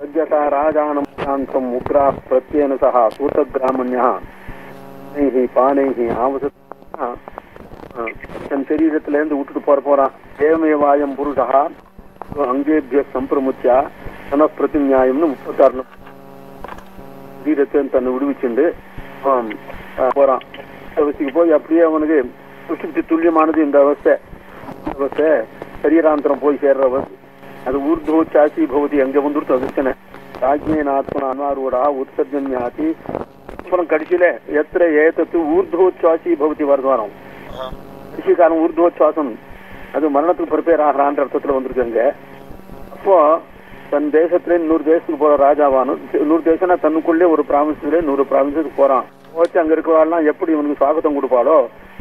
சஜ்ஜதா ராஜானம் சாந்தம் உக்ரா பிரத்யேன சகா சூத்தகிராமண்யா பானைஹி பானைஹி ஆவச தன் சரீரத்திலேருந்து விட்டுட்டு போற. போறான் தேவமே வாயம் புருஷா அங்கேபிய சம்பிரமுத்தியா தன பிரதிநியாயம்னு முப்பத்தாறு சரீரத்தை தன்னை விடுவிச்சுண்டு போறான் அவசிக்கு போய் அப்படியே அவனுக்கு சுஷ்டி துல்லியமானது இந்த அவஸ்தை. அவஸ்தை சரீராந்தரம் போய் சேர்ற அவஸ்தை. அது ஊர்துவச்சாசி பவதி அங்க வந்துட்டு அதிர்ச்சனை ராஜ்யேன ஆத்மன அனாரூடா உத்சர்ஜன்யாதி அப்புறம் கடைசியில எத்திர ஏதத்து ஊர்துவச்சாசி பவதி வருவாரம் கடைசி காலம் ஊர்துவச்சாசம் அது மரணத்துக்கு ப்ரிப்பேர் ஆகிறான்ற அர்த்தத்துல வந்திருக்காங்க அப்போ தன் தேசத்துல நூறு தேசத்துக்கு போற ராஜாவானு நூறு தேசம்னா தன்னுக்குள்ளே ஒரு பிராமிஸ்ல நூறு பிராமிஸுக்கு போறான் போச்சு அங்க இருக்கிறவாள்லாம் எப்படி இவனுக்கு சுவாகத்தம் கொடுப்பாளோ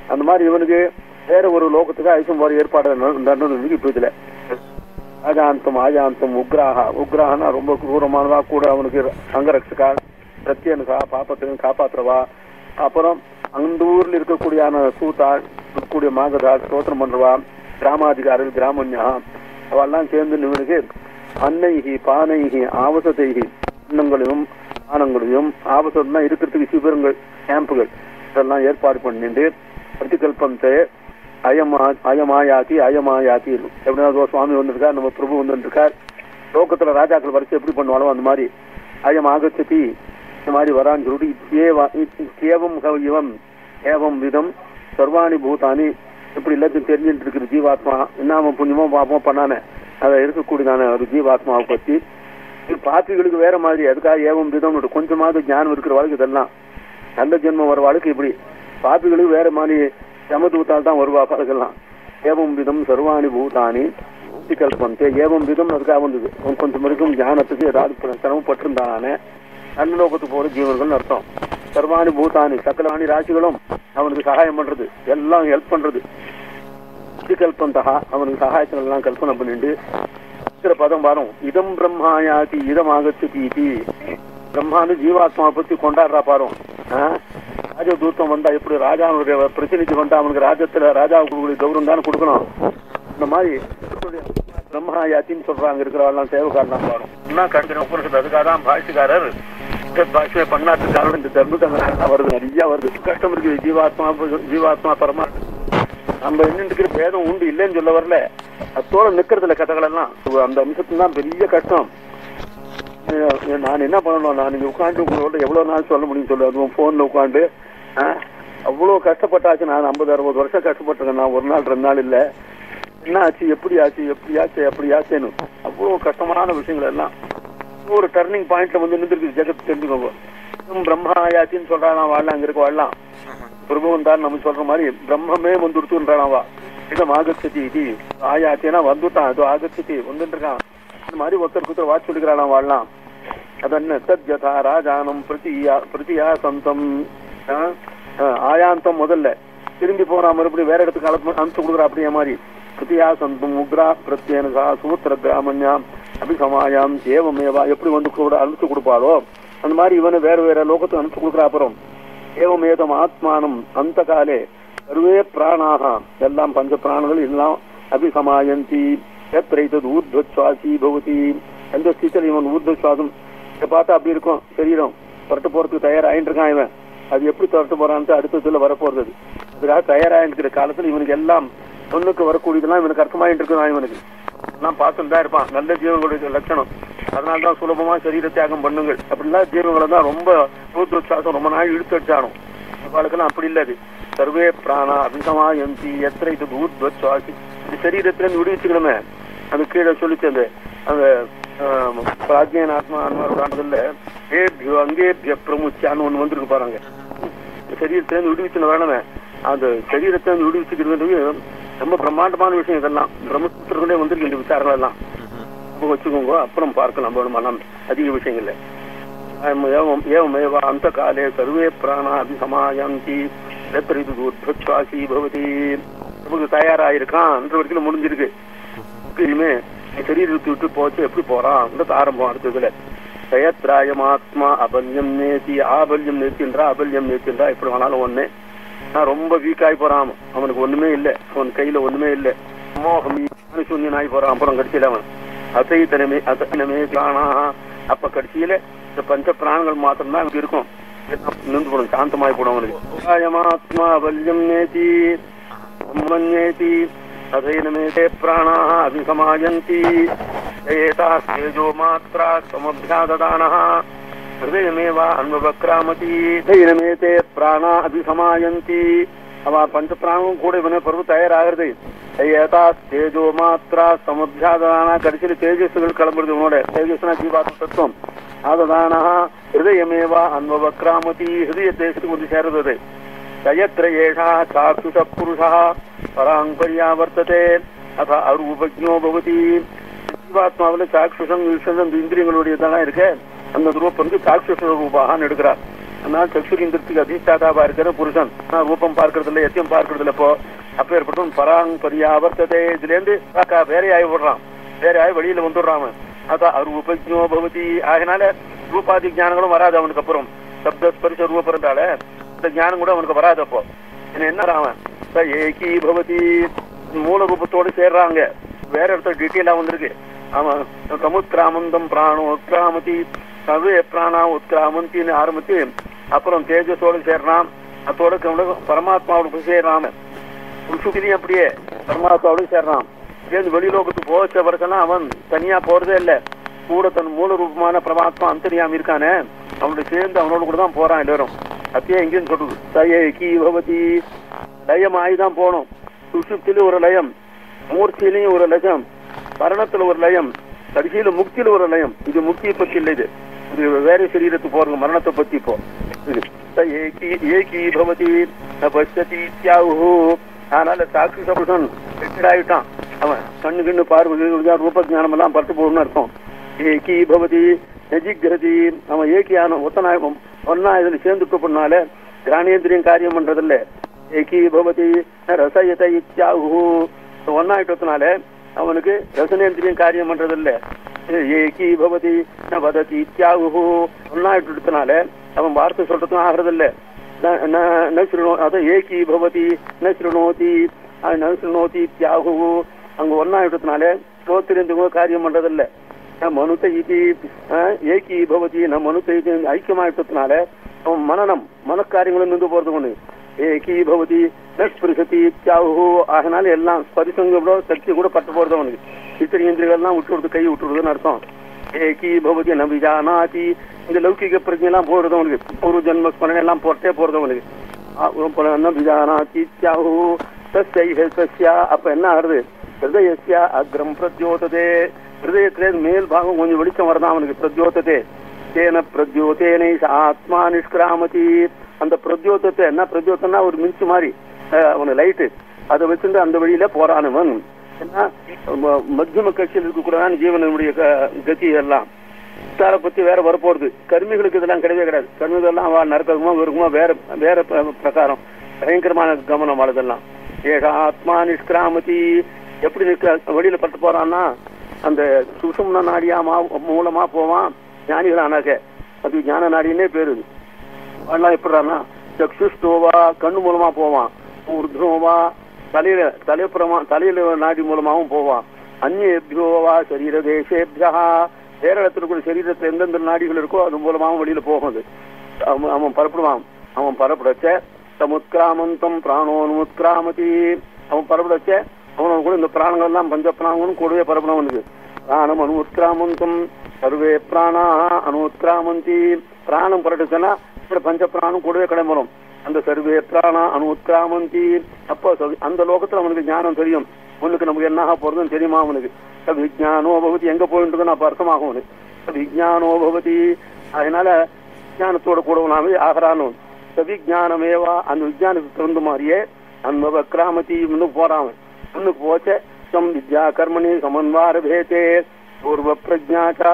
அந்த மாதிரி இவனுக்கு வேற ஒரு லோகத்துக்கு ஐசம் போற ஏற்பாடு நடந்தது இதுல ராஜாந்தம் ஆஜாந்தம் உக்ராஹா. உக்ராஹனா ரொம்ப கொடூரமானவா கூட அவனுக்கு அங்கரட்சகா பிரத்யனுகா பாப்பத்தின் காப்பாற்றுவா அப்புறம் அந்த ஊரில் இருக்கக்கூடியான சூத்தா இருக்கக்கூடிய மாகதா ஸ்தோத்திரம் பண்றவா கிராமாதிகாரிகள் கிராமண்யா அவெல்லாம் சேர்ந்து இவனுக்கு அன்னைகி பானைகி ஆவசத்தைகி அன்னங்களையும் ஆனங்களையும் ஆபசம்னா இருக்கிறதுக்கு சிபிரங்கள் கேம்புகள் இதெல்லாம் ஏற்பாடு பண்ணிட்டு பிரதிகல்பத்தை அயமா அயமாயாதி அயமாயாக்கி எப்படின்னா இதோ சுவாமி வந்திருக்கார் நம்ம பிரபு வந்துருக்கார். லோகத்துல ராஜாக்கள் வரிசை எப்படி பண்ணுவாலும் அந்த மாதிரி. அயம் ஆகச்சதி இந்த மாதிரி வரான்னு சொல்லிட்டு ஏவம் இவம் ஏவம் விதம் சர்வாணி பூதானி. இப்படி எல்லாத்தையும் தெரிஞ்சுட்டு இருக்கிற ஜீவாத்மா என்ன புண்ணியமோ பாப்போம் பண்ணானே அதை இருக்கக்கூடியதான ஒரு ஜீவாத்மாவை பத்தி. இது பாத்திகளுக்கு வேற மாதிரி அதுக்காக ஏவம் விதம் கொஞ்சமாவது ஞானம் இருக்கிற வாழ்க்கை இதெல்லாம். நல்ல ஜென்மம் வர வாழ்க்கை இப்படி. பாப்பிகளுக்கு வேற மாதிரி யமதூத்தால் தான் வருவா பழகலாம் ஏவம் விதம் சர்வாணி பூதானி கல்பந்தே ஏவம் விதம் அதுக்காக வந்தது கொஞ்சம் வரைக்கும் ஞானத்துக்கு ஏதாவது சிரமப்பட்டிருந்தானே நல்ல போற ஜீவர்கள் அர்த்தம். சர்வாணி பூதானி சக்கலாணி ராசிகளும் அவனுக்கு சகாயம் பண்றது. எல்லாம் ஹெல்ப் பண்றது. கல்பந்தா அவனுக்கு சகாயத்தில் எல்லாம் கல்பனை பண்ணிட்டு இருக்கிற பதம் வரும் இதம் பிரம்மாயாதி இதம் ஆகத்து பீதி. பிரம்மானு ஜீவாத்மா பத்தி கொண்டாடுறா பாரும். ஆ? ராஜதூத்தம் வந்தா எப்படி ராஜாவுடைய பிரதிநிதி வந்தா அவனுக்கு ராஜத்துல ராஜாவுக்கு கௌரவம் தானே கொடுக்கணும்? இந்த மாதிரி பிரம்மாயாத்தின்னு சொல்றாங்க இருக்கிறவெல்லாம் சேவக்காரலாம் பாரும் என்ன கண்டின உபனிஷத்து அதுக்காக தான் பாஷிக்காரர் பாஷை பண்ணாட்டுக்காரர் இந்த தர்மத்தங்க வருது. நிறைய வருது. கஷ்டம் இருக்குது ஜீவாத்மா ஜீவாத்மா பரமா நம்ம இன்னும் பேதம் உண்டு இல்லைன்னு சொல்ல வரல. அத்தோட நிக்கிறதுல கதைகள் எல்லாம் அந்த அம்சத்துல தான் பெரிய கஷ்டம். நான் என்ன பண்ணணும்? நான் இங்க உட்காந்து உங்களோட எவ்வளவு நாள் சொல்ல முடியும் சொல்லு. அதுவும் போன்ல உட்காந்து அவ்வளோ கஷ்டப்பட்டாச்சு. நான் ஐம்பது அறுபது வருஷம் கஷ்டப்பட்டிருக்கேன். நான் ஒரு நாள் ரெண்டு நாள் இல்லை. என்ன ஆச்சு? எப்படி ஆச்சு? எப்படி ஆச்சு? எப்படி ஆச்சுன்னு. அவ்வளோ கஷ்டமான விஷயங்கள் எல்லாம். ஒரு டர்னிங் பாயிண்ட்ல வந்து நின்றுருக்கு ஜெகத் தெரிஞ்சுக்கோங்க. பிரம்மா பிரம்மாயாச்சின்னு சொல்றான். வாழலாம். அங்க இருக்க வாழலாம். பிரபுவன் தான் நம்ம சொல்ற மாதிரி பிரம்மமே வந்துடுத்துன்றானாவா இடம் ஆகச்சதி இது ஆயாச்சேனா வந்துட்டான். அது ஆகச்சதி வந்துட்டு இருக்கான் இந்த மாதிரி ஒருத்தருக்கு ஒருத்தர் வாட்ச் சொல்லிக்கிறானா. வாழலாம். அதன்ன சத்யதா ராஜானம் பிரதியா பிரதியா சந்தம் ஆயாந்தம் முதல்ல. திரும்பி போறா மறுபடியும் வேற இடத்துக்கு அனுப்பு அனுப்பிச்சு கொடுக்குற அப்படியே மாதிரி. பிரதியா சந்தம் உக்ரா பிரத்யேனகா சூத்திர கிராமண்யாம் அபிசமாயாம் ஏவமேவா எப்படி வந்து கூட அனுப்பிச்சு கொடுப்பாளோ அந்த மாதிரி இவனை வேற வேற லோகத்துக்கு அனுப்பிச்சு கொடுக்குற அப்புறம். ஏவமேதம் ஆத்மானம் அந்த காலே சர்வே பிராணாக. எல்லாம் பஞ்ச பிராணங்கள் எல்லாம் அபிசமாயந்தி. எத்திரைத்தது ஊர்துவச்சாசி பகுதி எந்த ஸ்திதியில் இவன் ஊர்துவச்சாசம் இதை பார்த்தா அப்படி இருக்கும் சரீரம். புரட்டு போறதுக்கு தயாராகிட்டு இருக்கான் இவன். அது எப்படி புரட்டு போறான்ட்டு அடுத்ததுல வரப்போறது. அது. அதுக்காக தயாராகிட்டு காலத்துல இவனுக்கு எல்லாம் பொண்ணுக்கு வரக்கூடியதெல்லாம் இவனுக்கு அர்த்தமாயிட்டு இருக்குதான் இவனுக்கு. எல்லாம் பார்த்துட்டு தான் இருப்பான். நல்ல ஜீவங்களுடைய லட்சணம். அதனால்தான் சுலபமா சரீர தியாகம் பண்ணுங்கள். அப்படிலாம் ஜீவங்களை தான் ரொம்ப ஊர்துவச்சாசம் ரொம்ப நாள் இழுத்து வச்சானோ அவளுக்கெல்லாம் அப்படி இல்லை அது. சர்வே பிராணா அபிசமா எந்தி எத்தனை இது ஊர்துவச்சாசி இந்த சரீரத்துல விடுவிச்சுக்கணுமே. அது கீழே சொல்லிச்சு அந்த அந்த பிராஜ்யன் ஆத்மா அன்மாரோட ஏபியோ அங்கே பிரமுச்சான்னு ஒண்ணு வந்திருக்கு பாருங்க. சரீரத்துல இருந்து விடுவிச்சுன்னு வரணுமே. அந்த சரீரத்தை இருந்து விடுவிச்சுக்கிறது ரொம்ப பிரம்மாண்டமான விஷயம் இதெல்லாம். பிரம்மசூத்திரங்களே வந்திருக்கு இந்த விசாரணை எல்லாம். வச்சுக்கோங்க அப்புறம் பார்க்கலாம் வேணுமானம் அதிக விஷயங்கள்ல. ஏவம் ஏவமேவ அந்த காலே சர்வே பிராணாதி அபிசமாயந்தி எத்திரிது பவதி. நமக்கு தயாராயிருக்கான் அந்த வரைக்கும் முடிஞ்சிருக்கு. இனிமே சரீரத்தை விட்டு போச்சு எப்படி போறான்? அந்த ஆரம்பம் அடுத்ததுல. தயத்ராயம் ஆத்மா அபல்யம் நேசி ஆபல்யம் நேசின்றா அபல்யம் நேசின்றா எப்படி வேணாலும் ஒண்ணு. நான் ரொம்ப வீக் ஆகி போறான். அவனுக்கு ஒண்ணுமே இல்லை. அவன் கையில ஒண்ணுமே இல்லை. மோகம் சூன்யன் ஆகி போறான். அப்புறம் கடைசியில அவன் அசைத்தனமே அசனமே காணா. அப்ப கடைசியில இந்த பஞ்ச பிராணங்கள் மாத்திரம் தான் இங்க இருக்கும். நின்று போடும் சாந்தமாய் போடும் அவனுக்கு. அபல்யம் வல்யம் நேதி. நேசி अधैनमेते प्राणाः अभिसमायन्ति। एतास्तेजो मात्रा समभ्याददानः हृदयमेव अन्ववक्रामति। धैनमेते प्राणा अभिसमायन्ति। अब पंच प्राणों घोड़े बने पर्वत आयर आगृति ऐता तेजो मात्रा समुद्रादाना कड़चिल तेजस्सुगल कलबुर्दु उन्नोडे तेजस्सना जीवात्म तत्वम आददानः हृदयमेव हृदय तेजस्सु उदिशेरदते यत्र एषः चाक्षुषः पुरुषः पराङ्पर्या वर्तते अथ அரூபஜோ பவதி. ஜீவாத்மாவில் சாட்சுஷம் ஈஸ்வரன் அந்த இந்திரியங்களுடையதான இருக்கு. அந்த ரூபம் வந்து சாட்சுஷ ரூபாகான்னு எடுக்கிறார். அதனால் சக்ஷுரீந்திரத்துக்கு அதிஷ்டாதாவா இருக்கிற புருஷன். ரூபம் பார்க்கறது இல்லை எத்தையும் பார்க்கறது இல்லை இப்போ பராங் பரியாவர்த்ததே இதுல இருந்து வேற ஆகி விடுறான் வேற ஆகி வெளியில வந்துடுறான் அதான் அரூபஜோ பவதி. ஆகினால ரூபாதி ஜானங்களும் வராது அப்புறம். சப்த ஸ்பரிச ரூபம் இந்த ஞானம் கூட அவனுக்கு வராது அப்போ என்ன அவன் ஏகி பவதி மூல ரூபத்தோடு சேர்றாங்க. வேற இடத்துல டீட்டெயிலா வந்திருக்கு. அவன் கமுத்ராமந்தம் பிராணம் உத்கிராமதி சர்வே பிராணா உத்கிராமந்தின்னு ஆரம்பித்து அப்புறம் தேஜஸோடு சேர்றான். அதோட பரமாத்மாவோட போய் சேர்றான். சுகிரி அப்படியே பரமாத்மாவோட சேர்றான். சேர்ந்து வெளிலோகத்துக்கு போச்ச வரைக்கும் அவன் தனியா போறதே இல்லை. கூட தன் மூல ரூபமான பரமாத்மா அந்தரியாம இருக்கானே. அவனோட சேர்ந்து அவனோட கூட தான் போறான் எல்லாரும். அப்படியே எங்கேயும் சொல்றது சயகி பவதி லயம் ஆகிதான் போனோம் சுசுப்தில ஒரு லயம் மூர்த்தியிலையும் ஒரு லயம் மரணத்துல ஒரு லயம் கடைசியில முக்தியில ஒரு லயம் இது முக்தியை பத்தி இல்லை இது இது வேற சரீரத்துக்கு போறங்க மரணத்தை பத்தி இப்போ ஏகி ஏகி பவதி ந பஷ்யதி அதனால சாக்கு சபுஷன் ஆயிட்டான் அவன் கண்ணு கண்ணு பார்வை ரூப ஜானம் எல்லாம் பட்டு போகணும்னு அர்த்தம் ஏகி பவதி நஜிகிரதி நம்ம ஏகியான ஒத்தனாய் ஒன்னா இதில் சேர்ந்துட்டு பண்ணால கிராணேந்திரியம் காரியம் பண்றதில்ல. ஏகி பவதி ரசயத இத்தியாகு ஒன்னாயிட்டதுனால அவனுக்கு ரசனேந்திரியம் காரியம் பண்றதில்ல. ஏகி பவதி ந வததி இத்யாஹு ஒன்னாயிட்டதுனால அவன் வார்த்தை சொல்றதும் ஆகிறதில்ல. ந சிருணோ அதான் ஏகி பவதி ந சிருணோதி ந சிருணோதி அங்க ஒன்னாயிட்டதுனால ஸ்ரோத்திரேந்திரங்களும் காரியம் பண்றதில்லை. மனுத்த இது ஏகி பவதி நம் மனுத்த இது ஐக்கியமாயிட்டதுனால மனநம் மனக்காரியங்களும் நின்று போறது ஒண்ணு ஏகி பவதி நஸ்பிருசதி தியாகு அதனால எல்லாம் ஸ்பரிசங்களோட சக்தி கூட பட்டு போறது அவனுக்கு இத்தனை இத்திரியந்திரிகள்லாம் விட்டுறது கை விட்டுறதுன்னு அர்த்தம் ஏகி பவதி ந விஜானாதி இந்த லௌகிக பிரஜெல்லாம் போறது அவனுக்கு பூர்வ ஜென்ம ஸ்மரணை எல்லாம் போட்டே போறது அவனுக்கு ந விஜானாதி தியாகு தஸ்யா அப்ப என்ன ஆகுது ஹிருதயஸ்யா அக்ரம் பிரத்யோததே ஹிருதயத்திலே மேல் பாகம் கொஞ்சம் வெளிச்சம் வரதான் அவனுக்கு பிரத்யோததே தேன பிரத்யோதேனை ஆத்மா நிஷ்கிராமதி அந்த பிரத்யோதத்தை என்ன பிரத்யோத்தம்னா ஒரு மின்சு மாதிரி அவனு லைட்டு அதை வச்சுட்டு அந்த வழியில போறானவன் ஏன்னா மத்தியம கட்சியில் இருக்கக்கூடாதான் ஜீவனுடைய கதி எல்லாம் விசார பத்தி வேற வரப்போறது கர்மிகளுக்கு இதெல்லாம் கிடையவே கிடையாது கர்மிகள் எல்லாம் வா நரக்கமா இருக்குமா வேற வேற பிரகாரம் பயங்கரமான கவனம் வாழ்தெல்லாம் ஏக ஆத்மா நிஷ்கிராமதி எப்படி வழியில பட்டு போறான்னா அந்த சுசும்ன நாடியா மூலமா போவான் ஞானிகள் ஆனாக்க அது ஞான நாடினே பேரு. அதெல்லாம் எப்படிறான்னா சக்ஷுஷ்டோவா கண்ணு மூலமா போவான். உருத்னோவா தலையில தலைப்புறமா தலையில நாடி மூலமாகவும் போவான். அந்நியோவா சரீர தேசேபியா வேற இடத்துல கூட சரீரத்துல எந்தெந்த நாடிகள் இருக்கோ அது மூலமாகவும் வெளியில போகுது அவன் அவன் பரப்பிடுவான். அவன் பரப்பிடச்ச சமுத்கிராமந்தம் பிராணோன்முத்கிராமதி. அவன் பரப்பிடச்ச அவனுக்கு கூட இந்த பிராணங்கள் எல்லாம் பஞ்ச பிராணங்களும் கூடவே பரப்பினவனுக்கு பிராணம் அனுத்கிராமந்தம் சர்வே பிராணா அணுத்கிராமந்தி பிராணம் புரட்டுச்சுன்னா இப்படி பஞ்ச பிராணம் கூடவே கிளம்பணும் அந்த சர்வே பிராணா அணுத்கிராமந்தி அப்போ அந்த லோகத்துல அவனுக்கு ஞானம் தெரியும். உனக்கு நமக்கு என்ன போறதுன்னு தெரியுமா அவனுக்கு? விஜயானோ பகவதி எங்க போயிட்டு அப்ப அர்த்தமாகும் அவனுக்கு. விஜயானோ பகவதி. அதனால விஜயானத்தோட கூடவனாவே ஆகிறானோ. சவிஜானமேவா அந்த விஜயானத்துக்கு தகுந்த மாதிரியே அன்பவ கிராமதி முன்னுக்கு போறான் முன்னுக்கு போச்ச சம் வித்யா கர்மணி சமன்வார பேதே பூர்வ பிரஜாச்சா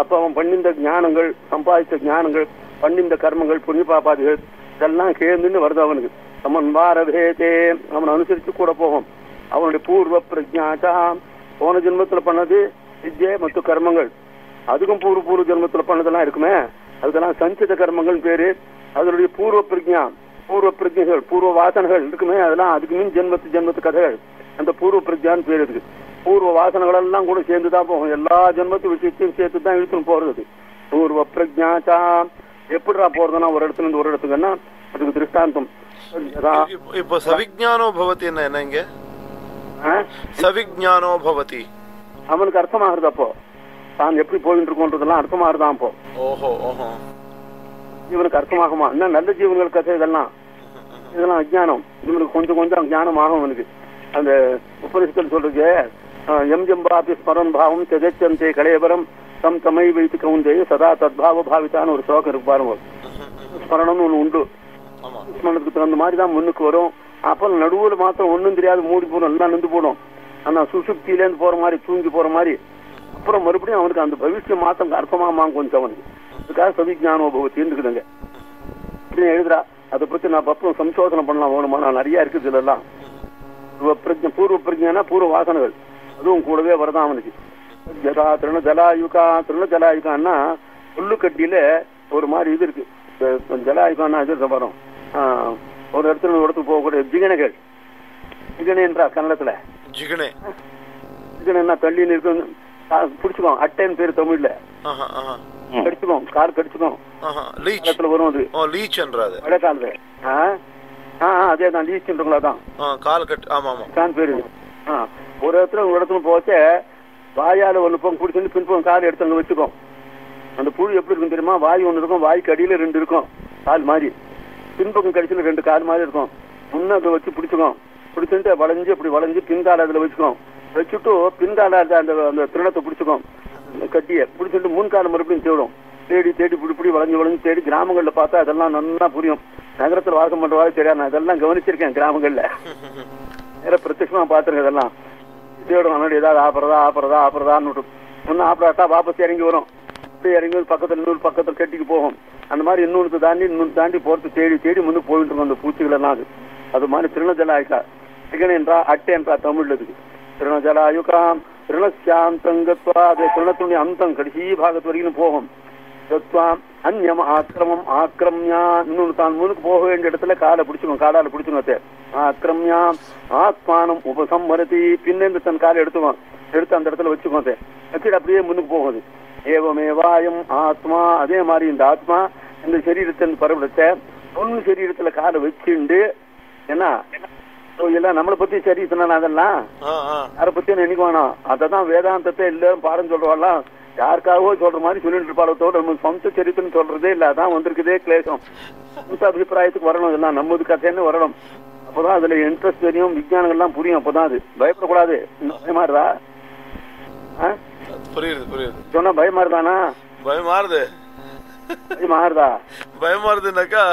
அப்ப அவன் பண்ணிந்த ஞானங்கள் சம்பாதித்த ஞானங்கள் பண்ணிந்த கர்மங்கள் புண்ணிய பாப்பாதிகள் இதெல்லாம் கேந்துன்னு வருது அவனுக்கு. சமன்வார பேதே அவன் அனுசரிச்சு கூட போகும். அவனுடைய பூர்வ பிரஜாச்சா போன ஜென்மத்துல பண்ணது வித்யை மற்றும் கர்மங்கள். அதுக்கும் பூர்வ பூர்வ ஜென்மத்துல பண்ணதெல்லாம் இருக்குமே? அதுக்கெல்லாம் சஞ்சித கர்மங்கள் பேரு. அதனுடைய பூர்வ பிரஜா பூர்வ பிரஜைகள் பூர்வ வாசனைகள் இருக்குமே? அதெல்லாம் அதுக்கு மீன் ஜென்மத்து ஜென்மத்து கதைகள். அந்த பூர்வ பிரஜான்னு பேர் இருக்கு. பூர்வ வாசனைகள் எல்லாம் கூட சேர்ந்து தான் போகும். எல்லா ஜென்மத்து விஷயத்தையும் சேர்த்து தான் இழுத்துன்னு போறது அது. பூர்வ பிரஜாச்சா எப்படிடா போறதுன்னா ஒரு இடத்துல இருந்து ஒரு இடத்துக்குன்னா அதுக்கு திருஷ்டாந்தம். இப்போ- சவிஜானோ பவதி என்ன என்ன இங்க? சவிஜானோ பவதி. அவனுக்கு அர்த்தமாகுது அப்போ. தான் எப்படி போயிட்டு இருக்கோன்றதெல்லாம் அர்த்தமாகுதான் அப்போ. ஓஹோ ஓஹோ. இவனுக்கு அர்த்தமாகுமா? இன்னும் நல்ல ஜீவன்கள் கதை இதெல்லாம். இதெல்லாம் அஜ்ஞானம். இவனுக்கு கொஞ்சம் கொஞ்சம் ஞானம் ஆகும் அவனுக்கு. அந்த உபரிஷத்தில் சொல்றது எம் ஜம்பாபி ஸ்மரன் பாவம் தெஜச்சந்தே கலையபரம் தம் தமை வைத்து கவுந்தே சதா தத்பாவ பாவித்தான்னு ஒரு ஸ்லோகம் இருக்கு பாருங்க. ஸ்மரணம்னு ஒண்ணு உண்டு. ஸ்மரணத்துக்கு தகுந்த மாதிரி தான் முன்னுக்கு வரும். அப்புறம் நடுவுல மாத்திரம் ஒண்ணும் தெரியாது மூடி போடும் எல்லாம் நின்று போடும். ஆனா சுசுப்தியிலேருந்து போற மாதிரி தூங்கி போற மாதிரி அப்புறம் மறுபடியும் அவனுக்கு அந்த பவிஷ்யம் மாத்தம் அர்த்தமாமா கொஞ்சம் அவனுக்கு. அதுக்காக சவிஜானோபவத்தி இருக்குதுங்க எழுதுறா. அதை பத்தி நான் பக்கம் சம்சோதனை பண்ணலாம் வேணுமா? நான் நிறைய இருக்குது இதெல்லாம் பிரஜை பூர்வ பிரஜைனா பூர்வ வாசனைகள். அதுவும் கூடவே வரதான் அவனுக்கு ஜதா திருண ஜலாயுகா திருண ஜலாயுகான்னா புல்லுக்கட்டியில ஒரு மாதிரி இது இருக்கு. ஜலாயுகான்னா இது வரும் ஒரு இடத்துல ஒரு இடத்துக்கு போகக்கூடிய ஜிகனைகள் ஜிகனைன்றா கன்னடத்துல. ஜிகனே ஜிகனைன்னா தள்ளி இருக்கு பிடிச்சுக்கோ அட்டைன்னு பேர் தமிழ்ல. ஆஹா ஆஹா. கடிச்சுக்கோ கால் கடிச்சுக்கோ ஆஹா லீச். காலத்துல வரும் அது. மழை காலத்துல ஆ ஆ அதே தான் லீச்சுன்றங்களா தான். கால் கட் ஆமா ஆமா. தான் பேரு ஆ ஒரு இடத்துல ஒரு இடத்துல போச்சே வாயால ஒண்ணு போங்க பிடிச்சிருந்து பின்பக்கம் கால் எடுத்து அங்க வச்சுக்கோ அந்த புழு எப்படி இருக்கும் தெரியுமா? வாய் ஒண்ணு இருக்கும் வாய்க்கு அடியில ரெண்டு இருக்கும் கால் மாதிரி பின்பக்கம் கடிச்சுல ரெண்டு கால் மாதிரி இருக்கும். முன்ன அதை வச்சு பிடிச்சுக்கோ பிடிச்சிட்டு வளைஞ்சு அப்படி வளைஞ்சு பின்கால அதுல வச்சுக்கோ வச்சுட்டு பின்கால அந்த அந்த அந்த திருணத்தை பிடிச்சுக்கோ அந்த கட்டிய பிடிச்சிட்டு முன்கால மறுபடியும் தேடும். தேடி தேடி பிடி பிடி வளைஞ்சு வளைஞ்சு தேடி கிராமங்கள்ல பார்த்தா அதெல்லாம் நல்லா புரியும். நகரத்துல வாசம் பண்றவாறு தெரியாது. நான் இதெல்லாம் கவனிச்சிருக்கேன் கிராமங்கள்ல. நேர பிரத்யட்சமா பாத்துருங்க இதெல்லாம். தேடும் முன்னாடி ஏதாவது ஆப்பறதா ஆப்பறதா ஆப்பறதான்னு விட்டு ஒன்னும் ஆப்பறாட்டா வாபஸ் இறங்கி வரும். அப்படியே இறங்கி வந்து பக்கத்துல இன்னொரு பக்கத்துல கட்டிக்கு போகும். அந்த மாதிரி இன்னொன்று தாண்டி இன்னொன்று தாண்டி போறது தேடி தேடி முன்னு போயிட்டு இருக்கும் அந்த பூச்சிகள் எல்லாம் அது. அது மாதிரி திருணஜலாயுகா சிகன் என்றா அட்டை என்றா தமிழ்ல இருக்கு திருணஜலாயுகாம் திருணசியாந்தங்கத்வா அது திருணத்துடைய அந்தம் கடைசி பாகத்து வரைக்கும் போகும். அந்யம் ஆக்கிரமம் ஆக்கிரமியா இன்னொன்று தான் முன்னுக்கு போக வேண்டிய இடத்துல காலை பிடிச்சுக்கணும் காலால பிடிச்சுக்கணும் ஆக்கிரமியா ஆத்மானம் உபசம்மரதி பின்னேந்து தன் காலை எடுத்துவான் எடுத்து அந்த இடத்துல வச்சுக்கோ அதை வச்சுட்டு அப்படியே முன்னுக்கு போகுது ஏவமேவாயம் ஆத்மா அதே மாதிரி இந்த ஆத்மா இந்த சரீரத்தின் பரவிடத்தை பொண்ணு சரீரத்துல காலை வச்சுண்டு என்ன எல்லாம் நம்மளை பத்தி சரி சொன்னா அதெல்லாம் யாரை பத்தியும் நினைக்க வேணாம் அததான் வேதாந்தத்தை எல்லாரும் பாடம் சொல்றவாள்லாம் யாருக்காகவோ சொல்ற மாதிரி சொல்லிட்டு இருப்பாளோ தவிர நம்ம சொந்த சரித்திரம் சொல்றதே இல்ல அதான் வந்திருக்குதே கிளேசம். சொந்த அபிப்பிராயத்துக்கு வரணும் இதெல்லாம் நம்மது கதைன்னு வரணும். அப்பதான் அதுல இன்ட்ரெஸ்ட் தெரியும் விஞ்ஞானங்கள்லாம் புரியும் அப்பதான் அது. பயப்படக்கூடாது. பயமா இருந்தா? புரியுது புரியுது. சொன்னா பயமா இருந்தானா பயமா இருது பயமா இருந்தா பயமா இருதுனாக்கா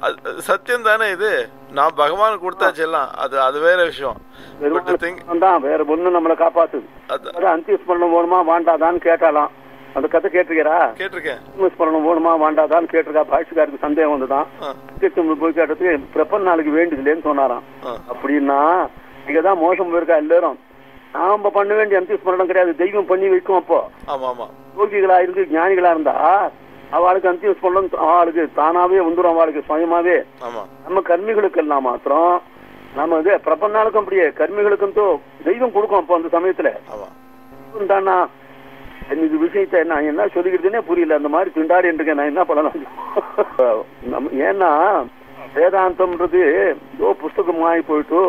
அது சத்தியம் தானே இது? நான் பகவான் கொடுத்தாச்சு எல்லாம். அது அது வேற விஷயம். தான். வேற ஒண்ணு நம்மளை காப்பாத்துது. அது அதான் அந்திஸ்மரணம் வேணுமா வேண்டாதான்னு கேட்டாலாம். அந்த கதை கேட்டிருக்கிறா கேட்டிருக்கேன். அந்திஸ்மரணம் வேணுமா வேண்டாதான்னு கேட்டிருக்கா? பாஷிக்காருக்கு சந்தேகம் வந்துதான். போய் கேட்டதுக்கு பிரப்பன் நாளைக்கு வேண்டியதுலேன்னு சொன்னாராம். அப்படின்னா இங்கதான் மோசம் போயிருக்கா எல்லாரும். நாம பண்ண வேண்டிய அந்திஸ்மரணம் கிடையாது. தெய்வம் பண்ணி வைக்கும் அப்போ. யோகிகளா இருந்து ஞானிகளா இருந்தா அவளுக்கு அந்திஸ்மரணம் அவளுக்கு தானாவே வந்துடும் அவளுக்கு சுயமாவே. நம்ம கர்மிகளுக்கு எல்லாம் மாத்திரம் நம்ம இது பிரபன்னாளுக்கும் அப்படியே கர்மிகளுக்கும் தோ தெய்வம் கொடுக்கும் அப்போ அந்த சமயத்துல. தானா? எனக்கு விஷயத்தை நான் என்ன சொல்லிக்கிறதுனே புரியல. அந்த மாதிரி திண்டாடி இருக்கேன் நான் என்ன பண்ணலாம்? ஏன்னா வேதாந்தம்ன்றது ஏதோ புஸ்தகமாகி போயிட்டு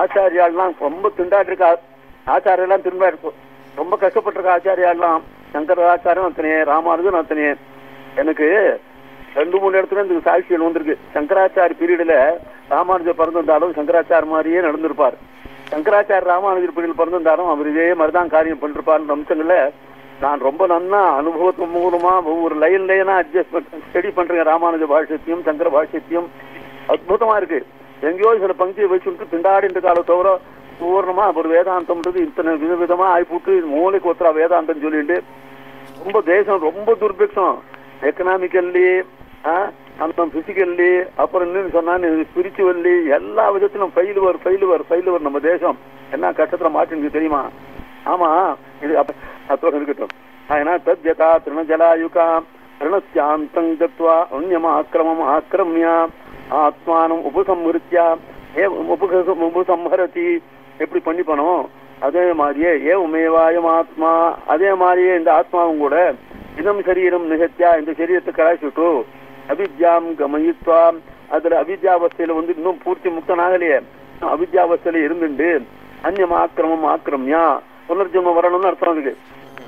ஆச்சாரியாள்லாம் ரொம்ப திண்டாடி இருக்கா ஆச்சாரியெல்லாம் திரும்ப இருக்கும் ரொம்ப கஷ்டப்பட்டிருக்க ஆச்சாரியாள்லாம். சங்கராச்சாரம் அத்தனையே ராமானுஜன் அத்தனையே. எனக்கு ரெண்டு மூணு இடத்துல இந்த சாட்சிகள் வந்திருக்கு. சங்கராச்சாரி பீரியடில் ராமானுஜர் பிறந்திருந்தாலும் சங்கராச்சார் மாதிரியே நடந்திருப்பார். சங்கராச்சார ராமானுஜர் பீரியட் பிறந்திருந்தாலும் அவர் இதே மாதிரிதான் காரியம் பண்ணிருப்பார்ன்ற அம்சங்கள்ல நான் ரொம்ப நன்னா அனுபவத்து மூலமா ஒவ்வொரு லைன் லைனா அட்ஜஸ்ட் பண்ணி ஸ்டடி பண்றேன். ராமானுஜ பாஷ்யத்தையும் சங்கர பாஷ்யத்தையும். அற்புதமா இருக்கு. எங்கேயோ சில பங்கியை வச்சுட்டு இந்த கால தவிர பூர்ணமா ஒரு வேதாந்தம்ன்றது இத்தனை விதவிதமா ஆயிப்போட்டு மூளைக்கு ஒத்துறா வேதாந்தம் சொல்லிட்டு ரொம்ப தேசம் ரொம்ப துர்பிக்ஷம். எக்கனாமிக்கல்லி அந்த பிசிக்கல்லி அப்புறம் இன்னும் சொன்னா ஸ்பிரிச்சுவல்லி எல்லா விதத்திலும் ஃபெயிலுவர் ஃபெயிலுவர் ஃபெயிலுவர் நம்ம தேசம். என்ன கஷ்டத்துல மாட்டிருக்கு தெரியுமா? ஆமா இது அப்ப அத்தோட இருக்கட்டும். ஏன்னா தத் யதா திருணஜலாயுகா திருணஸ்யாந்தம் தத்வா அந்யம ஆக்கிரமம் ஆக்கிரமியா ஆத்மானம் உபசம்ஹிருத்தியா உபசம்ஹரதி. எப்படி பண்ணி அதே மாதிரியே ஏ உமேவாயம் ஆத்மா அதே மாதிரியே இந்த ஆத்மாவும் கூட இதம் சரீரம் நிகழ்த்தியா இந்த சரீரத்தை கலாய்ச்சிட்டு அவித்யாம் கமயித்வாம் அதுல அவித்யாவஸ்தையில வந்து இன்னும் பூர்த்தி முக்தனாகலையே. அவித்யாவஸ்தையில இருந்துண்டு. அந்நியம் ஆக்கிரமம் ஆக்கிரமியா. புனர்ஜென்மம் வரணும்னு அர்த்தம்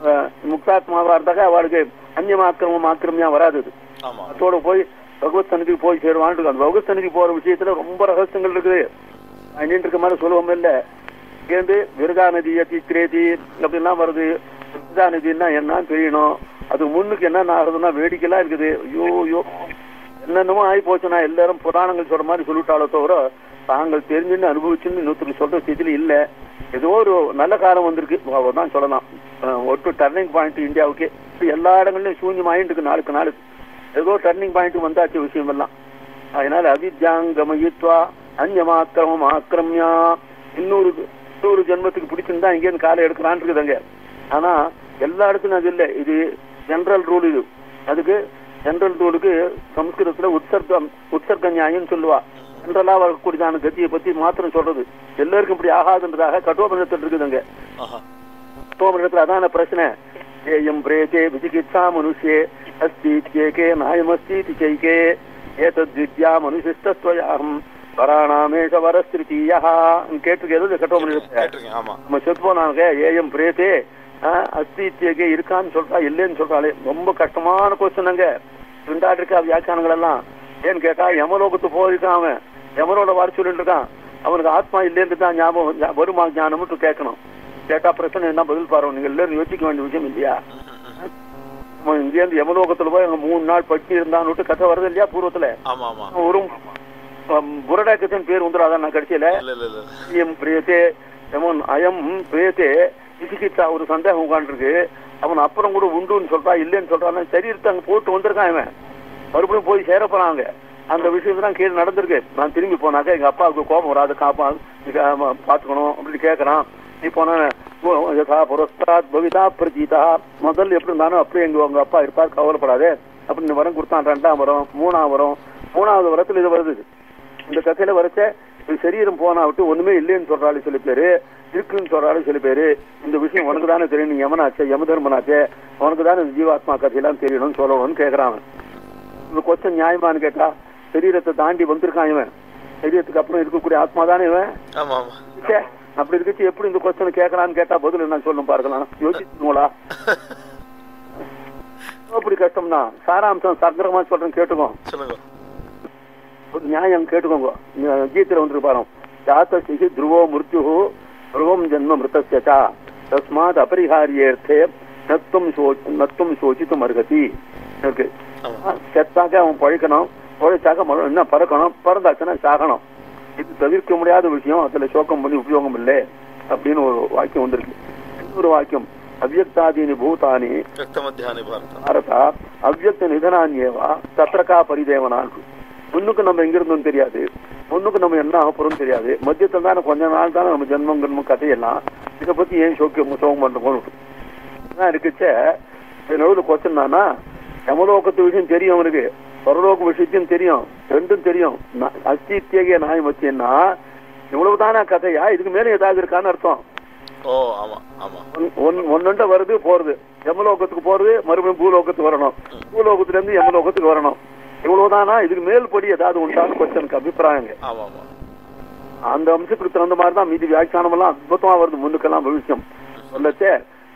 அஹ் முக்தாத்மாவா இருந்தாக்கா அவளுக்கு அந்நியம் ஆக்கிரமம் ஆக்கிரமியா வராது அதோட போய் பகவத் சன்னிதி போய் சேருவான் அந்த பகவத் சன்னிதி போற விஷயத்துல ரொம்ப ரகசியங்கள் இருக்குது. இருக்க மாதிரி சொல்லுவோம் இல்ல. இங்கேருந்து விருகா நதி திக்ரேதி அப்படிலாம் வருது. விருகா நதினா என்னன்னு தெரியணும். அது முன்னுக்கு என்னென்ன ஆகுதுன்னா வேடிக்கைலாம் இருக்குது. ஐயோ ஐயோ. என்னென்னமோ ஆகி போச்சுன்னா எல்லாரும் புராணங்கள் சொல்ற மாதிரி சொல்லிட்டாலோ தவிர தாங்கள் தெரிஞ்சுன்னு அனுபவிச்சுன்னு இன்னொருத்தருக்கு சொல்ற ஸ்திதியில இல்லை. ஏதோ ஒரு நல்ல காலம் வந்திருக்கு. தான் சொல்லலாம். ஒட்டு டர்னிங் பாயிண்ட் இந்தியாவுக்கே. இப்போ எல்லா இடங்கள்லையும் சூன்யமாயிட்டு இருக்கு நாளுக்கு நாளுக்கு ஏதோ டர்னிங் பாயிண்ட் வந்தாச்சு விஷயம் எல்லாம் அதனால அவித்யாங்கமயித்வா அந்யமாக்கிரமம் ஆக்கிரமியா இன்னொரு இன்னொரு ஜென்மத்துக்கு பிடிச்சிருந்தா இங்கேருந்து காலை எடுக்கலான் இருக்குதுங்க. ஆனா எல்லா இடத்துலயும் அது இல்லை. இது ஜெனரல் ரூல் இது. அதுக்கு ஜெனரல் ரூலுக்கு சம்ஸ்கிருதத்துல உற்சர்க்கம் உற்சர்க்க நியாயம் சொல்லுவா. ஜெனரலா வரக்கூடியதான கத்தியை பத்தி மாத்திரம் சொல்றது. எல்லாருக்கும் இப்படி ஆகாதுன்றதாக கட்டோபனிடத்தில் இருக்குதுங்க. கட்டோபனிடத்துல அதான பிரச்சனை. ஏயம் பிரேதே விசிகித்சா மனுஷே அஸ்தீத்யேகே நாயமஸ்தீதி சைகே ஏதத் வித்யா மனுஷிஸ்தத்வயாகம் வராணாமேஷ வரஸ்திருத்தீயா கேட்டிருக்கேன் ஆமா. நம்ம செத்து போனாங்க ஏஎம் பிரேத்தே அஸ்தித்யகே இருக்கான்னு சொல்றா இல்லைன்னு சொல்றாளே ரொம்ப கஷ்டமான கொஸ்டினுங்க ரெண்டாட்டு இருக்கா வியாக்கியானங்கள் எல்லாம். ஏன்னு கேட்டா யமலோகத்து போயிருக்கான் அவன். யமனோட வர சொல்லிட்டு இருக்கான். அவனுக்கு ஆத்மா இல்லைன்னு தான் ஞாபகம் வருமா ஞானம்னு கேட்கணும். கேட்டா பிரச்சனை என்ன பதில் பாருங்க நீங்க எல்லாரும் யோசிக்க வேண்டிய விஷயம் இல்லையா? இங்கேருந்து யமலோகத்துல போய் அங்க மூணு நாள் பட்டி இருந்தான்னு கதை வருது இல்லையா பூர்வத்துல? ஒரு புரடாக்கத்தின் பேர் வந்துடாதான் நான் கடைசியில. அயம் பிரியத்தே எவன் அயம் பிரியத்தே விசிகிச்சா ஒரு சந்தேகம் உட்காந்துருக்கு அவன் அப்புறம் கூட உண்டுன்னு சொல்றா இல்லைன்னு சொல்றான் சரீரத்தை அங்க போட்டு வந்திருக்கான் இவன். மறுபடியும் போய் சேர போறாங்க அந்த விஷயம் தான் கீழே நடந்திருக்கு. நான் திரும்பி போனாக்க எங்க அப்பாவுக்கு கோபம் வராது காப்பா பாத்துக்கணும் அப்படின்னு கேட்கறான் நீ போன யதா புரஸ்தாத் பவிதா பிரஜீதா. முதல்ல எப்படி இருந்தானோ அப்படியே எங்க உங்க அப்பா இருப்பார் கவலைப்படாதே. அப்படின்னு வரம் கொடுத்தான் ரெண்டாம் வரம் மூணாம் வரம். மூணாவது வரத்துல இது வருது. இந்த கதையில வரைச்ச சரீரம் போனா விட்டு ஒண்ணுமே இல்லைன்னு சொல்றாரு சில பேரு. இருக்குன்னு சொல்றாரு சில பேரு. இந்த விஷயம் உனக்கு தானே தெரியும். நீ யமனாச்சே யமதர்மனாச்சே. உனக்கு தானே ஜீவாத்மா கதையெல்லாம் தெரியணும்னு சொல்லணும்னு கேக்குறான். இந்த கொஸ்டின் நியாயமான்னு கேட்டா சரீரத்தை தாண்டி வந்திருக்கான் இவன். சரீரத்துக்கு அப்புறம் இருக்கக்கூடிய ஆத்மா தானே இவன்? ஆமா ஆமா. ச்சே, அப்படி இருக்கச்சு எப்படி இந்த கொஸ்டின் கேட்கலான்னு கேட்டா பதில் என்ன சொல்லும் பார்க்கலாம் யோசிச்சுங்களா அப்படி கஷ்டம்னா சாராம்சம் சக்கரமா சொல்றேன் கேட்டுக்கோ. நியாயம் கேட்டுக்கோங்க கீதையில வந்து பாருங்க ஜாத்தசி துருவோ மிருத்யு துருவம் ஜென்ம மிருத்தா தஸ்மாத் அபரிஹாரியர்த்தே நத்தும் நத்தும் சோசித்தும் அருகதி இருக்கு ஆமா செத்தாக்க அவன் பழைக்கணும் பழைச்சாக்க என்ன பறக்கணும் பறந்தாச்சுன்னா சாகணும் இது தவிர்க்க முடியாத விஷயம் அதுல சோகம் பண்ணி உபயோகம் இல்லை அப்படின்னு ஒரு வாக்கியம் வந்திருக்கு இன்னொரு வாக்கியம் அவ்யக்தாதீனி பூதானி பாரதா அவ்யக்த நிதனான்யேவா தத்ரகா பரிதேவனான் முன்னுக்கு நம்ம எங்க இருந்தோம் தெரியாது. முன்னுக்கு நம்ம என்ன ஆக போறோம் தெரியாது. மத்தியத்தில் தானே கொஞ்ச நாள் தானே நம்ம ஜென்மம் கண்மம் கதையெல்லாம். இதை பத்தி ஏன் சோக்கியம் சோகம் பண்றோம்? அதான் இருக்குச்சே என்னோட கொஸ்டின் தானா யமலோகத்து விஷயம் தெரியும் அவனுக்கு. பரலோக விஷயத்தையும் தெரியும். ரெண்டும் தெரியும். ந- அஸ்தித்யகிய நாய் மத்தியன்னா இவ்வளவுதானா கதையா? இதுக்கு மேல ஏதாவது இருக்கான்னு அர்த்தம். ஓ ஆமா ஆமா. ஒன்- ஒன்- ஒன்னொண்ட வருது போறது. யமலோகத்துக்கு போறது மறுபடியும் பூலோகத்துக்கு வரணும். பூலோகத்துல இருந்து யமலோகத்துக்கு வரணும். இவ்வளவுதானா? இதுக்கு மேல்படி ஏதாவது உண்டான்னு கொஸ்டனுக்கு அபிப்பிராயங்க. அந்த அம்சத்துக்கு தகுந்த மாதிரி தான் மீதி வியாக்கியானம் எல்லாம் அற்புதமா வருது. முன்னுக்கெல்லாம் பவிஷ்யம் சொல்லச்சே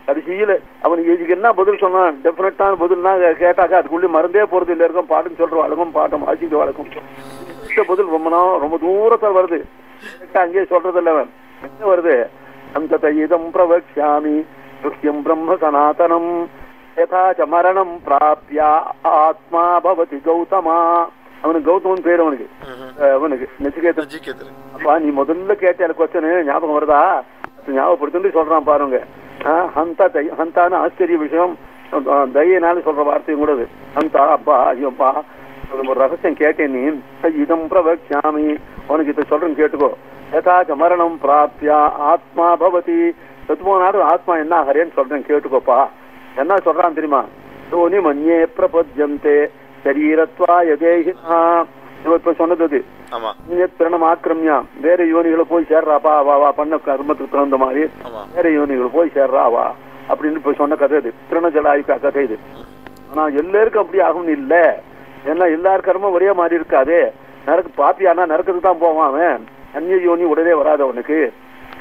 கடைசியில அவனுக்கு இதுக்கு என்ன பதில் சொன்னான்? டெஃபினட்டான பதில்னா கேட்டாக்கா அதுக்குள்ளே மறந்தே போறது இல்ல. இருக்கும் பாட்டுன்னு சொல்ற வழக்கம் பாட்டம் வாசிக்க வழக்கம். இந்த பதில் ரொம்ப ரொம்ப தூரத்துல வருது. அங்கேயே சொல்றது இல்ல அவன். எங்க வருது? அந்த இதம் பிரவக்ஷாமி துஷ்யம் பிரம்ம சனாதனம். யதா ச மரணம் பிராப்யா ஆத்மா பவதி கௌதமா அவனுக்கு கௌதமன் பேர் அவனுக்கு அவனுக்கு நெச்சிகேதன் நச்சிகேதரு அப்பா நீ முதல்ல கேட்ட கொஸ்டின் ஞாபகம் வருதா ஞாபகப்படுத்தி சொல்றான் பாருங்க ஹந்தா தை- ஹந்தான்னு ஆச்சரிய விஷயம் தயனால சொல்ற வார்த்தையும் கூட. ஹந்தா அப்பா ஐயோப்பா ஒரு ரகசியம் கேட்டேன் நீ இதம் பிரவக்ஷாமி உனக்கு இதை சொல்றேன் கேட்டுக்கோ யதாச்ச மரணம் பிராப்தியா ஆத்மா பவதி செத்துப்போனாலும் ஆத்மா என்ன ஆகிறேன்னு சொல்றேன் கேட்டுக்கோப்பா என்ன சொல்றான் தெரியுமா? தோனி மன்யே பிரபத்யந்தே சரீரத்வா யதேஹினா இவ இப்ப சொன்னது பிரணம் ஆக்கிரமியா? வேற யோனிகளை போய் சேர்றாப்பா வா வா பண்ண கர்மத்துக்கு தகுந்த மாதிரி. வேற யோனிகள் போய் சேர்றா வா அப்படின்னு இப்ப சொன்ன கதை இது. திருணஜலாயுக்கா கதை இது. ஆனா எல்லாருக்கும் அப்படி ஆகும்னு இல்ல. ஏன்னா எல்லார் கர்மம் ஒரே மாதிரி இருக்காது. நரக்கு பாப்பியானா நரக்கத்துக்கு தான் போவான் அவன். அந்நிய யோனி உடனே வராது அவனுக்கு.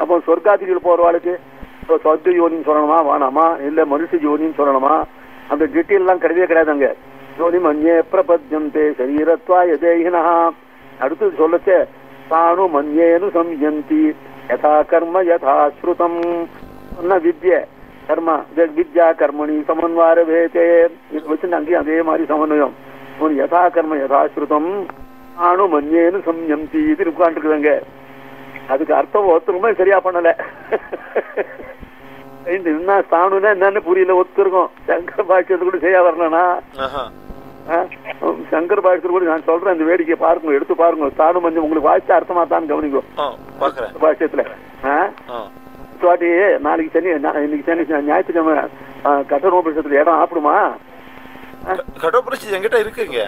அப்போ சொர்க்காதிகள் போறவாளுக்கு இப்போ சொர்க்க யோனின்னு சொல்லணுமா? வேணாமா? இல்ல மனுஷ யோனின்னு சொல்லணுமா? அந்த டீட்டெயில் எல்லாம் கிடையவே கிடையாது அங்க. யோனி மன்யே பிரபத்யந்தே சரீரத்வா எதேகினா அடுத்தது சொல்லச்சே தானு மன்யேனு சம்யந்தி யதா கர்ம யதா ஸ்ருதம். சொன்ன வித்ய கர்ம வித்யா கர்மணி சமன்வார வேதே. இது வச்சு அங்கேயும் அதே மாதிரி சமன்வயம். யதா கர்ம யதா ஸ்ருதம் தானு மன்யேனு சம்யந்தி இது உட்காந்துருக்குதுங்க அதுக்கு அர்த்தம் ஒருத்தருமே சரியா பண்ணல. என்ன ஸ்தானுன்னா என்னன்னு புரியல ஒத்துருக்கும். சங்கர பாஷ்யத்து கூட சரியா வரலனா சங்கர பாஷ்யத்து கூட நான் சொல்றேன் இந்த வேடிக்கை பாருங்க எடுத்து பாருங்க. ஸ்தானு மஞ்சள் உங்களுக்கு வாய்ச்ச அர்த்தமா தான் கவனிக்கும் பாஷ்யத்துல. சுவாட்டி நாளைக்கு சனி இன்னைக்கு சனி ஞாயிற்றுக்கிழமை ஆ, கட்டணோபரிசத்துல இடம் ஆப்பிடுமா? கடோபரிசி என்கிட்ட இருக்குங்க.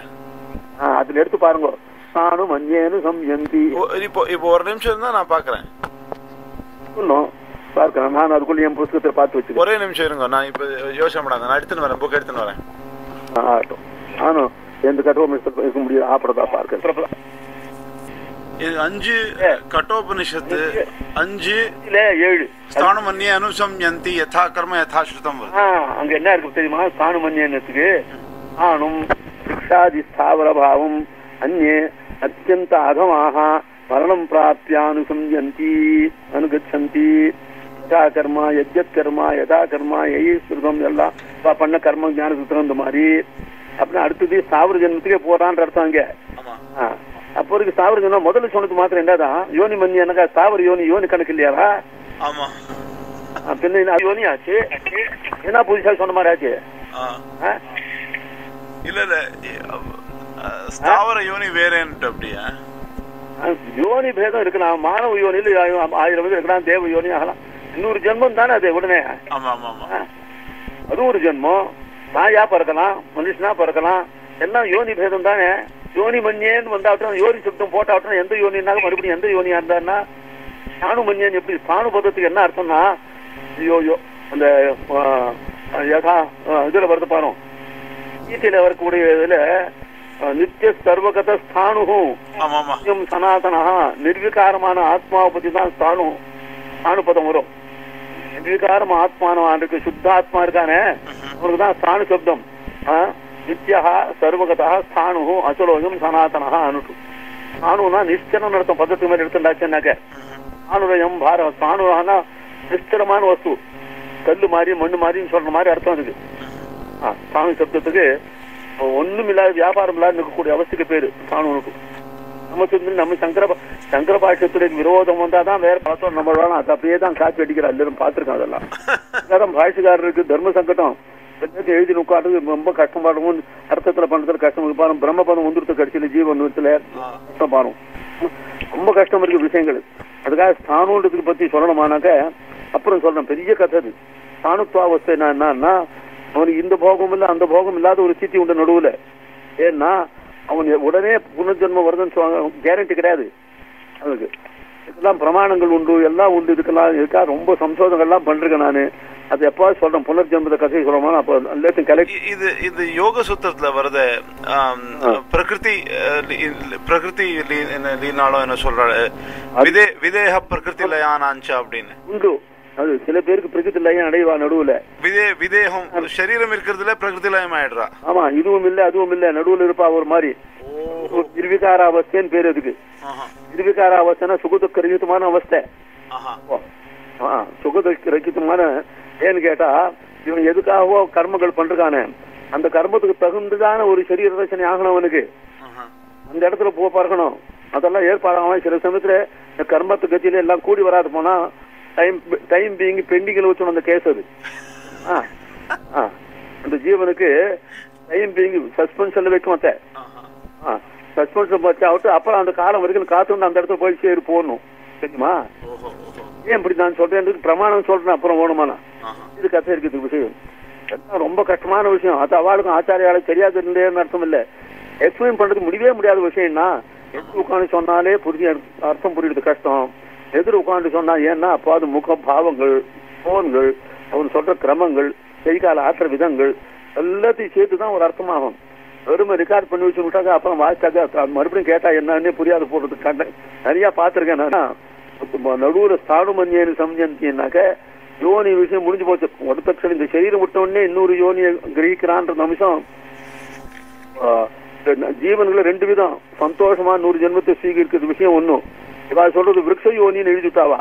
அதுல எடுத்து பாருங்க. ஸ்தானு மஞ்சேனு சம்யந்தி இப்போ இப்போ ஒரு நிமிஷம் இருந்தா நான் பாக்குறேன் சொல்லும் பார்க்கிறேன் நான் அதுக்குள்ள என் புஸ்தகத்தை பார்த்து வச்சுக்கிறேன் ஒரே நிமிஷம் இருங்க நான் இப்போ யோசனை பண்ணாங்க நான் எடுத்துன்னு வரேன் புக் எடுத்துன்னு வரேன் ஆ, ஆகட்டும் நானும் எந்த கட்டணோபரிசத்துல இருக்க முடியும் ஆப்பிடதா பார்க்கிறேன் இது அஞ்சு கட்டோபனிஷத்து அஞ்சு இல்ல ஏழு ஸ்தானமன்ய அனுசம் யந்தி யதா கர்ம யதா ஸ்ருதம் அங்க என்ன இருக்கு தெரியுமா ஸ்தானு மன்யத்துக்கு ஆணும் சிக்ஷாதி ஸ்தாவர பாவம் அந்நே அத்தியந்த அகமாக மரணம் பிராப்தியானுசம்யந்தி அனுகச்சந்தி யதா கர்மா யஜ்யத் கர்மா யதா கர்மா எய் ஸ்ருதம் எல்லாம் பண்ண கர்ம ஞானத்துக்கு தகுந்த மாதிரி அப்படின்னா அடுத்தது ஸ்தாவர ஜென்மத்துக்கே போறான்ற அர்த்தம் அங்க. அப்போ இருக்கு ஸ்தாவர ஜென்மம் முதல்ல சொன்னது மாத்திரம் என்னதான் யோனி மன்னி எனக்கா ஸ்தாவர யோனி யோனி கணக்கு இல்லையாரா பின்ன யோனி ஆச்சு? என்ன புதுசா சொன்ன மாதிரி ஆச்சு? இல்ல இல்ல. ஸ்தாவர யோனி வேறேன்ட்டு அப்படியா? யோனி பேதம் இருக்கலாம் மானவ யோனியில் ஆயிரம் பேர் இருக்கலாம் தேவ யோனி ஆகலாம். இன்னொரு ஜென்மம் தானே அது உடனே. ஆமா ஆமா. அது ஒரு ஜென்மம். தாயா பிறக்கலாம் மனுஷனா பிறக்கலாம். எல்லாம் யோனி பேதம் தானே. யோனி மன்யேன்னு வந்தாட்டும் யோனி சுத்தம் போட்டாட்டும் எந்த யோனினாலும் மறுபடியும் எந்த யோனியா இருந்தாருன்னா சாணு மன்யன் எப்படி சாணு பதத்துக்கு என்ன அர்த்தம்னா ஐயோ அந்த இதுல வருது பாரு. கீதையில வரக்கூடிய இதுல ஆ, நித்திய சர்வகத ஸ்தானுகும் ஆமா ஆமா நித்தியம் சனாதனா நிர்விகாரமான ஆத்மாவை பத்தி தான் ஸ்தானு ஸ்தானு பதம் வரும் நிர்விகாரம் ஆத்மானவா இருக்கு சுத்த ஆத்மா இருக்கானே அவனுக்கு தான் ஸ்தானு சப்தம் ஆ? நித்யா சர்வகதா ஸ்தானு அச்சலோகம் சனாதனா அனுட்டு ஸ்தானுனா நிச்சலம் நடத்தும் பதத்துக்கு மேல எடுத்துட்டாச்சுன்னாக்க ஸ்தானுரயம் பாரம் ஸ்தானுனா நிச்சலமான வஸ்து கல்லு மாதிரி மண்ணு மாதிரின்னு சொல்ற மாதிரி அர்த்தம் இருக்கு ஆ, ஸ்தானு சப்தத்துக்கு ஒண்ணும் இல்லாத வியாபாரம் இல்லாத இருக்கக்கூடிய அவஸ்தைக்கு பேரு. ஸ்தானுனுக்கு நம்ம சொல்லி நம்ம சங்கர சங்கர பாஷ்யத்துடைய விரோதம் வந்தாதான் வேற பார்த்தோம் நம்ம வேணாம். அது அப்படியே தான் காப்பி அடிக்கிற எல்லாரும் பார்த்துருக்கோம் அதெல்லாம். அதான் பாஷ்யக்காரருக்கு தர்ம சங்கடம். எழுதி உட்காந்து ரொம்ப கஷ்டப்பாடும் அர்த்தத்துல பண்றதுல கஷ்டம் பாருங்க. பிரம்மபதம் வந்துருத்த கடைசியில ஜீவன் விதத்துல கஷ்டம் பாரும் ரொம்ப கஷ்டம் இருக்கு விஷயங்கள். அதுக்காக ஸ்தானுன்றதுக்கு பத்தி சொல்லணுமானாக்க அப்புறம் சொல்றேன். பெரிய கதை அது. அவஸ்தை என்னன்னா அவனுக்கு இந்த போகம் இல்ல அந்த போகம் இல்லாத ஒரு ஸ்திதி உண்டு நடுவுல. ஏன்னா அவன் உடனே புனர்ஜென்மம் வருதுன்னு கேரண்டி கிடையாது. அதுக்கு இதெல்லாம் பிரமாணங்கள் உண்டு எல்லாம் உண்டு. இதுக்கெல்லாம் இருக்கா ரொம்ப சம்சோதனைகள்லாம் பண்றேன் நானு. அது எப்பாவது சொல்றேன். புனர்ஜென்மத கதையை சொல்லணும் அப்போ எல்லாத்தையும் கலெக்ட் இது இது யோக சூத்திரத்துல வருது பிரகிருதி பிரகிருதி லீனாலும் என்ன சொல்றாரு? விதே விதேக பிரகிருதி லயானாஞ்ச அப்படின்னு. உண்டு. அது சில பேருக்கு பிரகிருதி லயம் அடைவா நடுவுல. விதே விதேகம் சரீரம் இருக்கிறதுல பிரகிருதி லயம் ஆயிடுறா ஆமா இதுவும் இல்ல அதுவும் இல்ல நடுவுல இருப்பா ஒரு மாதிரி. நிர்விகார அவஸ்தைன்னு பேர் அதுக்கு. நிர்விகார அவஸ்தைனா சுகதுக்க ரகிதமான அவஸ்தை சுகதுக்க ரகிதமான ஏன்னு கேட்டா இவன் எதுக்காகவோ கர்மங்கள் பண்றானே. அந்த கர்மத்துக்கு தகுந்ததான ஒரு சரீர ரச்சனை ஆகணும் அவனுக்கு. அந்த இடத்துல போ பார்க்கணும். அதெல்லாம் ஏற்பாடாக சில சமயத்துல கர்மத்து கட்சியில எல்லாம் கூடி வராது போனா டைம் டைம் பீங் பெண்டிங்ல வச்சோம் அந்த கேஸ் அது. ஆ, ஆ. அந்த ஜீவனுக்கு டைம் பீங் சஸ்பென்ஷன்ல வைக்கும் அத்தை. சஸ்பென்ஷன் வச்சு அவுட்டு அப்புறம் அந்த காலம் வரைக்கும் காத்துண்டு அந்த இடத்துல போய் சேரி போடணும். தெரியுமா? ஏன் இப்படி நான் சொல்றேன்? பிரமாணம் சொல்றேன் அப்புறம் வேணுமானா இது கதை இருக்குது விஷயம் ரொம்ப கஷ்டமான விஷயம். அது அவளுக்கும் ஆச்சாரியால தெரியாது இருந்தேன்னு அர்த்தம் இல்ல. எக்ஸ்பிளைன் பண்றதுக்கு முடியவே முடியாத விஷயம்னா எதிர் உட்காந்து சொன்னாலே புரிய அர்த்தம் புரியுறது கஷ்டம். எதிர் உட்காந்து சொன்னா ஏன்னா அப்போ அது முக பாவங்கள் போன்கள் அவன் சொல்ற கிரமங்கள் செய்கால ஆற்ற விதங்கள் எல்லாத்தையும் சேர்த்து தான் ஒரு அர்த்தமாகும். வெறுமை ரெக்கார்ட் பண்ணி வச்சு விட்டாக்க அப்புறம் வாசிச்சாக்க மறுபடியும் கேட்டா என்னன்னே புரியாது போடுறது கண்ட நிறைய பார்த்துருக்கேன் நான். இப்ப நடுவுல ஸ்தானுமன்யன்னு யோனி விஷயம் முடிஞ்சு போச்சு. ஒருத்தக்ஷன் இந்த சரீரம் விட்ட உடனே இன்னொரு யோனியை கிரகிக்கிறான்ற அம்சம் ஜீவன்களை ரெண்டு விதம். சந்தோஷமா நூறு ஜென்மத்தை சீகரிக்கிறது விஷயம் ஒன்றும் இவா சொல்றது விரக்ஷ யோனின்னு எழுதிட்டாவா?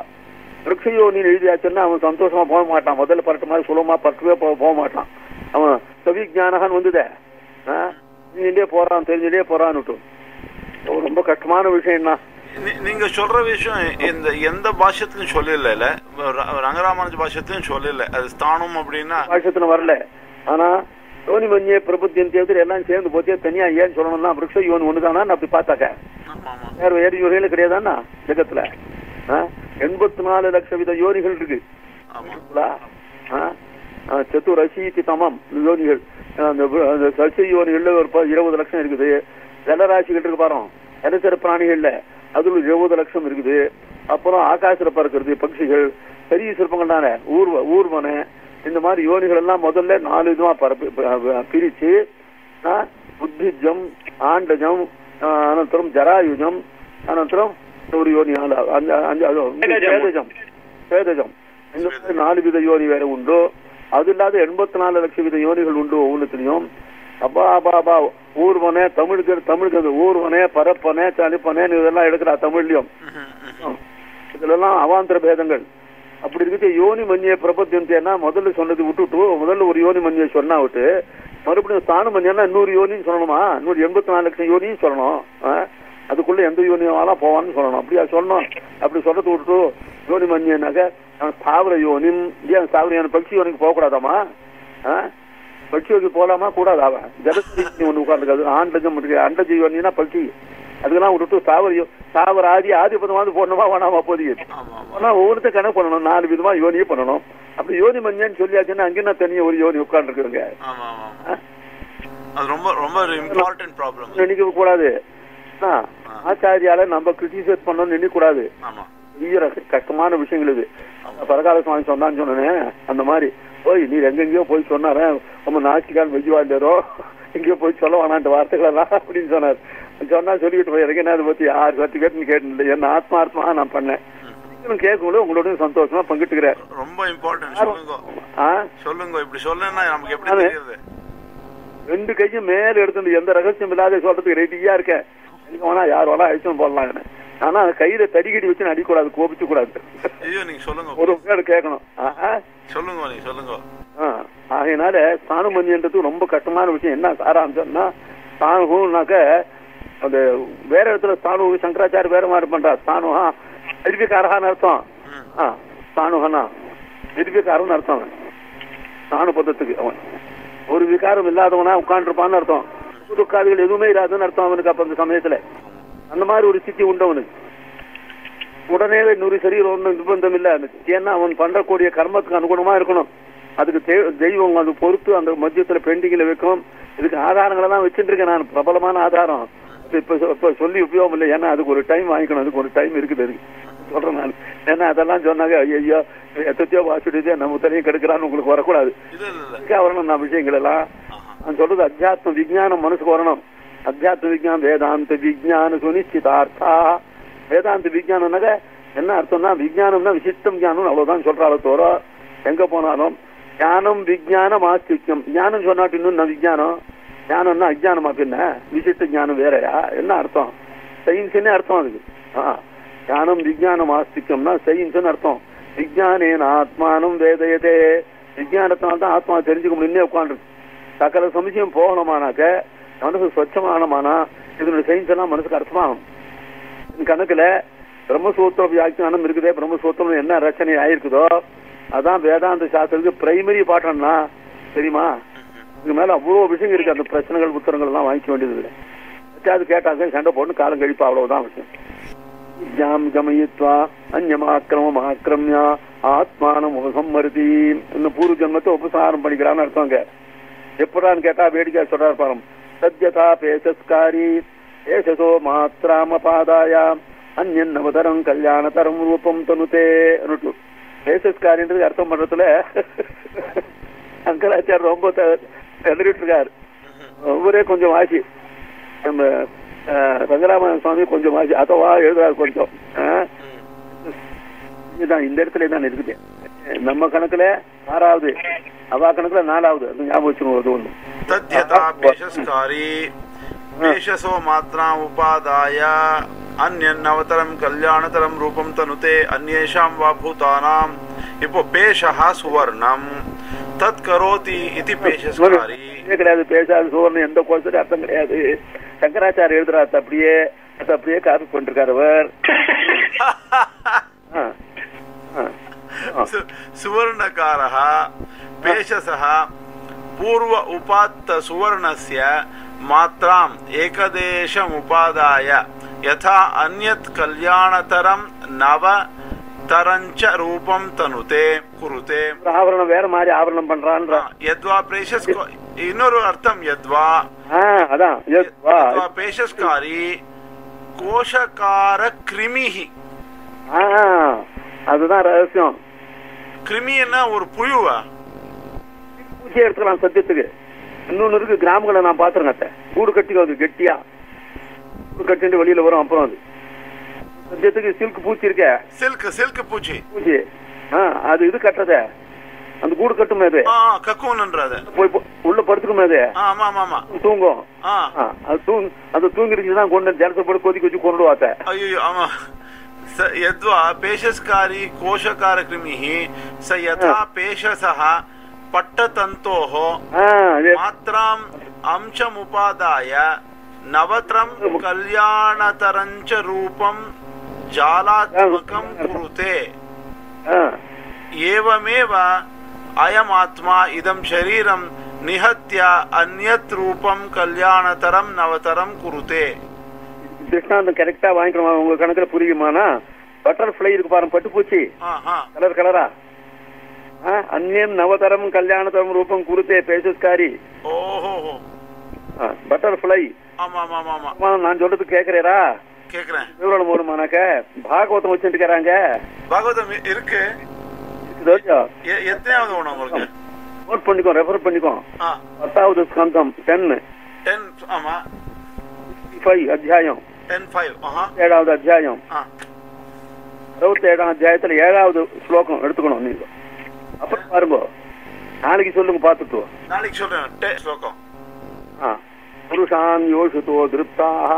விரக்ஷ யோனின்னு எழுதியாச்சுன்னா அவன் சந்தோஷமா போக மாட்டான். முதல்ல பரட்டு மாதிரி சுலமா பரட்டவே போக போக மாட்டான். அவன் சவிஜானகான்னு வந்ததே தெரிஞ்சுட்டே போறான் தெரிஞ்சுட்டே போறான்னுட்டு. ரொம்ப கஷ்டமான விஷயம்னா நீங்க சொல்ற விஷயம் இந்த எந்த பாஷத்திலும் சொல்லல. ரங்கராமானுஜ பாஷத்திலும் சொல்லல. அது ஸ்தானம் அப்படின்னா பாஷத்துல வரல. ஆனா யோனி மஞ்சிய பிரபுத்தியன் தேர்தல் எல்லாம் சேர்ந்து போச்சே தனியா ஏன் சொல்லணும்னா விரக்ஷ யோனி ஒண்ணுதானா? அப்படி பார்த்தாக்க. வேற வேறு யோனிகள் கிடையாதானா ஜெகத்துல? எண்பத்தி நாலு லட்சம் வித யோனிகள் இருக்கு. சத்துரசீதி தமம் யோனிகள். அந்த சசி யோனிகள்ல ஒரு இருபது லட்சம் இருக்குது. ஜலராசிகள் இருக்கு பாரு நிலச்சர பிராணிகள்ல அதுல இருபது லட்சம் இருக்குது. அப்புறம் ஆகாசத்துல பறக்கிறது பட்சிகள் பெரிய சிற்பங்கள் தானே ஊர்வ ஊர்வன இந்த மாதிரி யோனிகள் எல்லாம் முதல்ல நாலு விதமா பரப்பி பிரிச்சு புத்திஜம் ஆண்டஜம் அனந்தரம் ஜராயுஜம் அனந்தரம் ஒரு யோனி பேதஜம். இந்த மாதிரி நாலு வித யோனி வேற உண்டு. அது இல்லாத எண்பத்தி நாலு லட்சம் வித யோனிகள் உண்டு ஒவ்வொன்றுத்திலையும் அப்பா அப்பா அப்பா ஊர்வனே தமிழுக்கு தமிழுக்கு ஊர்வனே பரப்பனே தனிப்பனே இதெல்லாம் எடுக்கிறா தமிழ்லயும். இதுலெல்லாம் அவாந்தர பேதங்கள். அப்படி இருக்கிற யோனி மஞ்சிய பிரபத்தியம்னா முதல்ல சொன்னது விட்டுட்டு முதல்ல ஒரு யோனி மஞ்சியை சொன்னா விட்டு மறுபடியும் ஸ்தான மஞ்சியன்னா இன்னொரு யோனின்னு சொல்லணுமா? இன்னொரு எண்பத்தி நாலு லட்சம் யோனியும் சொல்லணும். ஆ? அதுக்குள்ள எந்த யோனியாலும் போவான்னு சொல்லணும். அப்படியா சொல்லணும் அப்படி சொல்றது விட்டுட்டு யோனி மஞ்சியனாக்க சாவர யோனிம் ஏன் தாவர பட்சி யோனிக்கு போகக்கூடாதாமா? ஆ? பட்சி யோனிக்கு போகலாமா? கூடாது அவன்? ஒன்று ஒண்ணு உட்காந்துருக்காது ஆண்டஜம் இருக்கு அண்டஜ யோனின்னா பட்சி அதுக்கெல்லாம் விட்டுட்டு தாவர யோ- தாவர ஆதி ஆதிபதமாவது போடணுமா வேணாமா ஆமா ஆனா ஒவ்வொருத்தர் கணக்கு பண்ணணும். நாலு விதமா யோனியே பண்ணணும். அப்படி யோனி மஞ்சன்னு சொல்லியாச்சுன்னா அங்கே தனியா ஒரு யோனி உட்காந்துருக்குங்க ரொம்ப ரொம்ப இம்பார்ட்டன்ட் ப்ராப்ளம் நினைக்க கூடாது. ஆச்சாரியால நம்ம கிரிட்டிசைஸ் பண்ணணும்னு நினைக்க கூடாது. ஆமா. பெரிய ரக- கஷ்டமான விஷயங்கள் இது. பரகால சுவாமி சொன்னான்னு சொன்னேன் அந்த மாதிரி. போய் நீ எங்கெங்கயோ போய் சொன்னாரே நம்ம நாச்சிக்கால் மெஜுவாண்டரோ எங்கேயோ போய் சொல்ல வேணான்ற வார்த்தைகள் எல்லாம் அப்படின்னு சொன்னார். சொன்னா சொல்லிட்டு போய் எனக்கு என்ன அதை பத்தி? யார் சர்டிபிகேட்னு கேட்டு என்ன ஆத்மார்த்தமா நான் பண்ணேன். கேட்கும்போது உங்களோட சந்தோஷமா பங்கிட்டுக்கிறேன் ரொம்ப இம்பார்ட்டன்ட் சொல்லுங்க. இப்படி சொல்லுன்னா நமக்கு எப்படி ரெண்டு கையும் மேல எடுத்து எந்த ரகசியம் இல்லாத சொல்றதுக்கு ரெடியா இருக்கேன் எங்க வேணா யார் வேணா அழிச்சும் போடலாம் ஆனா கையில தடிக்கடி வச்சு அடிக்கூடாது கோபிச்சு கூடாது ஐயோ நீங்க சொல்லுங்க. ஒரு பேர் கேட்கணும். சொல்லுங்க நீங்க சொல்லுங்க. ஆ. ஆகையினால ஸ்தானுமன்யன்றது ரொம்ப கஷ்டமான விஷயம். என்ன சாராம்சம்னா ஸ்தானுனாக்க அந்த வேற இடத்துல ஸ்தானு சங்கராச்சாரிய வேற மாதிரி பண்றா. ஸ்தானுஹா நிர்விகாரகான்னு அர்த்தம். ஆ ஸ்தானுகனா நிர்விகாரம்னு அர்த்தம் அவன். ஸ்தானு பதத்துக்கு அவன். ஒரு விகாரம் இல்லாதவனா உட்காந்துருப்பான்னு அர்த்தம். துக்காதிகள் எதுவுமே இல்லாதுன்னு அர்த்தம் அவனுக்கு அப்ப அந்த சமயத்துல. அந்த மாதிரி ஒரு ஸ்திதி உண்டு அவனுக்கு. உடனே நூறு சரீரம் ஒன்றும் நிர்பந்தம் இல்ல ஏன்னா அவன் பண்றக்கூடிய கர்மத்துக்கு அனுகுணமா இருக்கணும். அதுக்கு தெய்வம் அது பொறுத்து அந்த மத்தியத்துல பெண்டிங்ல வைக்கும். இதுக்கு ஆதாரங்களை தான் வச்சுட்டு இருக்கேன் நான். பிரபலமான ஆதாரம். இப்ப சொல்லி உபயோகம் இல்லை. ஏன்னா அதுக்கு ஒரு டைம் வாங்கிக்கணும். அதுக்கு ஒரு டைம் இருக்குது அதுக்கு. சொல்றேன் நான். ஏன்னா அதெல்லாம் சொன்னாங்க ஐயோ எத்தத்தையோ வாசிட்டு நம்ம தலையும் கெடுக்கிறான்னு உங்களுக்கு வரக்கூடாது. வரணும் நான் விஷயங்கள் எல்லாம். நான் சொல்றது அத்தியாத்ம விஜயானம் மனசுக்கு வரணும். அத்தியாத்ம விஜயானம் வேதாந்த விஜயான சுனிச்சிதார்த்தா. வேதாந்த விஜயானம்னாக்க என்ன அர்த்தம்னா விஜயானம்னா விசிஷ்டம் ஞானம் அவ்வளவுதான் சொல்றாள் தோற எங்க போனாலும் ஞானம் விஜயானம் ஆஸ்திக்யம் ஞானம் சொன்னாட்டு இன்னும் நான் விஜயானம் ஞானம்னா அஜானமா பின்ன விசித்த ஞானம் வேறையா? என்ன அர்த்தம்? சயின்ஸ்னே அர்த்தம் அதுக்கு. ஆ. ஞானம் விஜயானம் ஆஸ்திக்கம்னா சயின்ஸ்னு அர்த்தம். விஜயானேன் ஆத்மானம் வேதையதே. விஜயானத்தினால தான் ஆத்மா தெரிஞ்சுக்க முடியும். உட்காந்துருக்கு சகல சமயம் போகணுமானாக்க மனசு சொச்சமானமானா இதனுடைய சயின்ஸ் எல்லாம் மனசுக்கு அர்த்தமாகும். கணக்குல பிரம்மசூத்திர வியாக்கியானம் இருக்குதே. பிரம்மசூத்திரம் என்ன ரச்சனை ஆயிருக்குதோ அதான் வேதாந்த சாஸ்திரத்துக்கு பிரைமரி பாட்டம்னா தெரியுமா? இதுக்கு மேல அவ்வளவு விஷயம் இருக்கு. அந்த பிரச்சனைகள் உத்தரங்கள் எல்லாம் வாங்கிக்க வேண்டியது இல்லை. அது கேட்டாங்க சண்டை போட்டு காலம் கழிப்பா அவ்வளவுதான் விஷயம். ஜாம் கமயித்வா அந்யமாக்கிரமம் ஆக்கிரமியா ஆத்மானம் உபசம்மருதி இன்னும் பூர்வ ஜென்மத்தை உபசாரம் பண்ணிக்கிறான்னு அர்த்தங்க. எப்படான்னு கேட்டா வேடிக்கை சொல்றாரு பாருங்க. சத்யதா பேசஸ்காரி ஏசதோ மாத்திராமபாதாய அந்நவதரம் கல்யாணதரம் ரூபம் தனுதே. பேசஸ்காரின்றது அர்த்தம் பண்றதுல சங்கராச்சார் ரொம்ப செதறிட்டு இருக்காரு ஒவ்வொரே கொஞ்சம் ஆச்சு நம்ம ரங்கராமன் சுவாமி கொஞ்சம் ஆச்சு அதவா எழுதுறாரு கொஞ்சம். இதுதான் இந்த இடத்துல தான் இருக்குது. நம்ம கணக்குல ஆறாவது அவா கணக்குல நாலாவது. அது ஞாபகம் வச்சுக்கோங்க ஒன்று பேஷசோ மாத்ரா உபாதாய அந்நவதரம் வா பூதானாம். இப்போ பேஷா சுவர்ணம். தத் கரோதி இது பேசஸ்காரி கிடையாது பேசாது சூர்ணம் எந்த கோஷத்துல அர்த்தம் கிடையாது. சங்கராச்சாரிய எழுதுறாரு அப்படியே அது அப்படியே காப்பி பண்ணிருக்காரு அவர். சுவர்ணக்காரः பேஷசः பூர்வ உபாத்த சுவர்ணஸ்ய மாத்திராம் ஏகதேசம் உபாதாய. யதா அந்யத் கல்யாணதரம் நவ தரஞ்ச ரூபம் தனுதே குருதே ஆவரணம் வேற மாதிரி ஆவரணம் பண்றான்ற. எத்வா பிரேஷஸ் இன்னொரு அர்த்தம் எத்வா அதான். எத்வா பேஷஸ்காரி கோஷகார கிருமிஹி. அதுதான் ரகசியம். கிருமின்னா ஒரு புழுவா? பூச்சியை எடுத்துக்கலாம் சத்தியத்துக்கு. இன்னொன்னு இருக்கு கிராமங்களை நான் பாத்துருங்க கூடு கட்டி வந்து கெட்டியா? கூடு கட்டிட்டு வெளியில வரும் அப்புறம் அது. சத்தியத்துக்கு சில்க் பூச்சி இருக்க சில்க் சில்க் பூச்சி பூச்சி ஆ, அது இது கட்டுறத அந்த கூடு கட்டுமே அது ஆ கக்கூன்ன்றது போய் போ- உள்ள படுத்துக்குமே அது ஆ, ஆமா ஆமா ஆமா தூங்கும் ஆ ஆ, அது தூங் அது தூங்கிருச்சு தான் கொண்டு வந்து ஜலத்தை போட்டு கொதிக்க வச்சு கொண்டு வாத்த अय्यो आमा स यद्वा पेशस्कारी कोशकारकृमिः स यथा पेशसः पट्टतन्तोः मात्राम् अंशमुपादाय नवत्रं कल्याणतरञ्च रूपं जालात्मकं कुरुते एवमेव अयमात्मा इदं शरीरं निहत्य अन्यत् रूपं कल्याणतरं नवतरं कुरुते திருஷ்டாந்தம் கரெக்டா வாங்கிக்கணும் உங்க கணக்குல புரியுமானா பட்டர்ஃபிளை இருக்கு பாருங்க பட்டுப்பூச்சி हा हा கலர் கலரா ஆ, அந்நியம் நவதரம் கல்யாணதரம் ரூபம் குருத்தே பேசஸ்காரி ஓஹோ பட்டர்ஃபிளை ஆமா ஆமா ஆமா ஆமா நான் சொல்றது கேக்குறீரா கேக்குறேன். விவரணம் வருமானாக்க பாகவதம் வச்சுட்டு இருக்கிறாங்க பாகவதம் இருக்கு. எத்தனையாவது ஒண்ணு உங்களுக்கு? நோட் பண்ணிக்கோ ரெஃபர் பண்ணிக்கோ. பத்தாவது ஸ்கந்தம் டென் டென் ஆமா. ஃபைவ் அத்தியாயம். டென் ஃபைவ் ஆஹா. ஏழாவது அத்தியாயம். அறுபத்தி ஏழாம் அத்தியாயத்துல ஏழாவது ஸ்லோகம் எடுத்துக்கணும் நீங்க. அப்புறம் பாருங்க. நாளைக்கு சொல்லுங்க பார்த்துட்டு நாளைக்கு சொல்றேன் ஸ்லோகம். புருஷான் யோஷிதோ திருப்தாக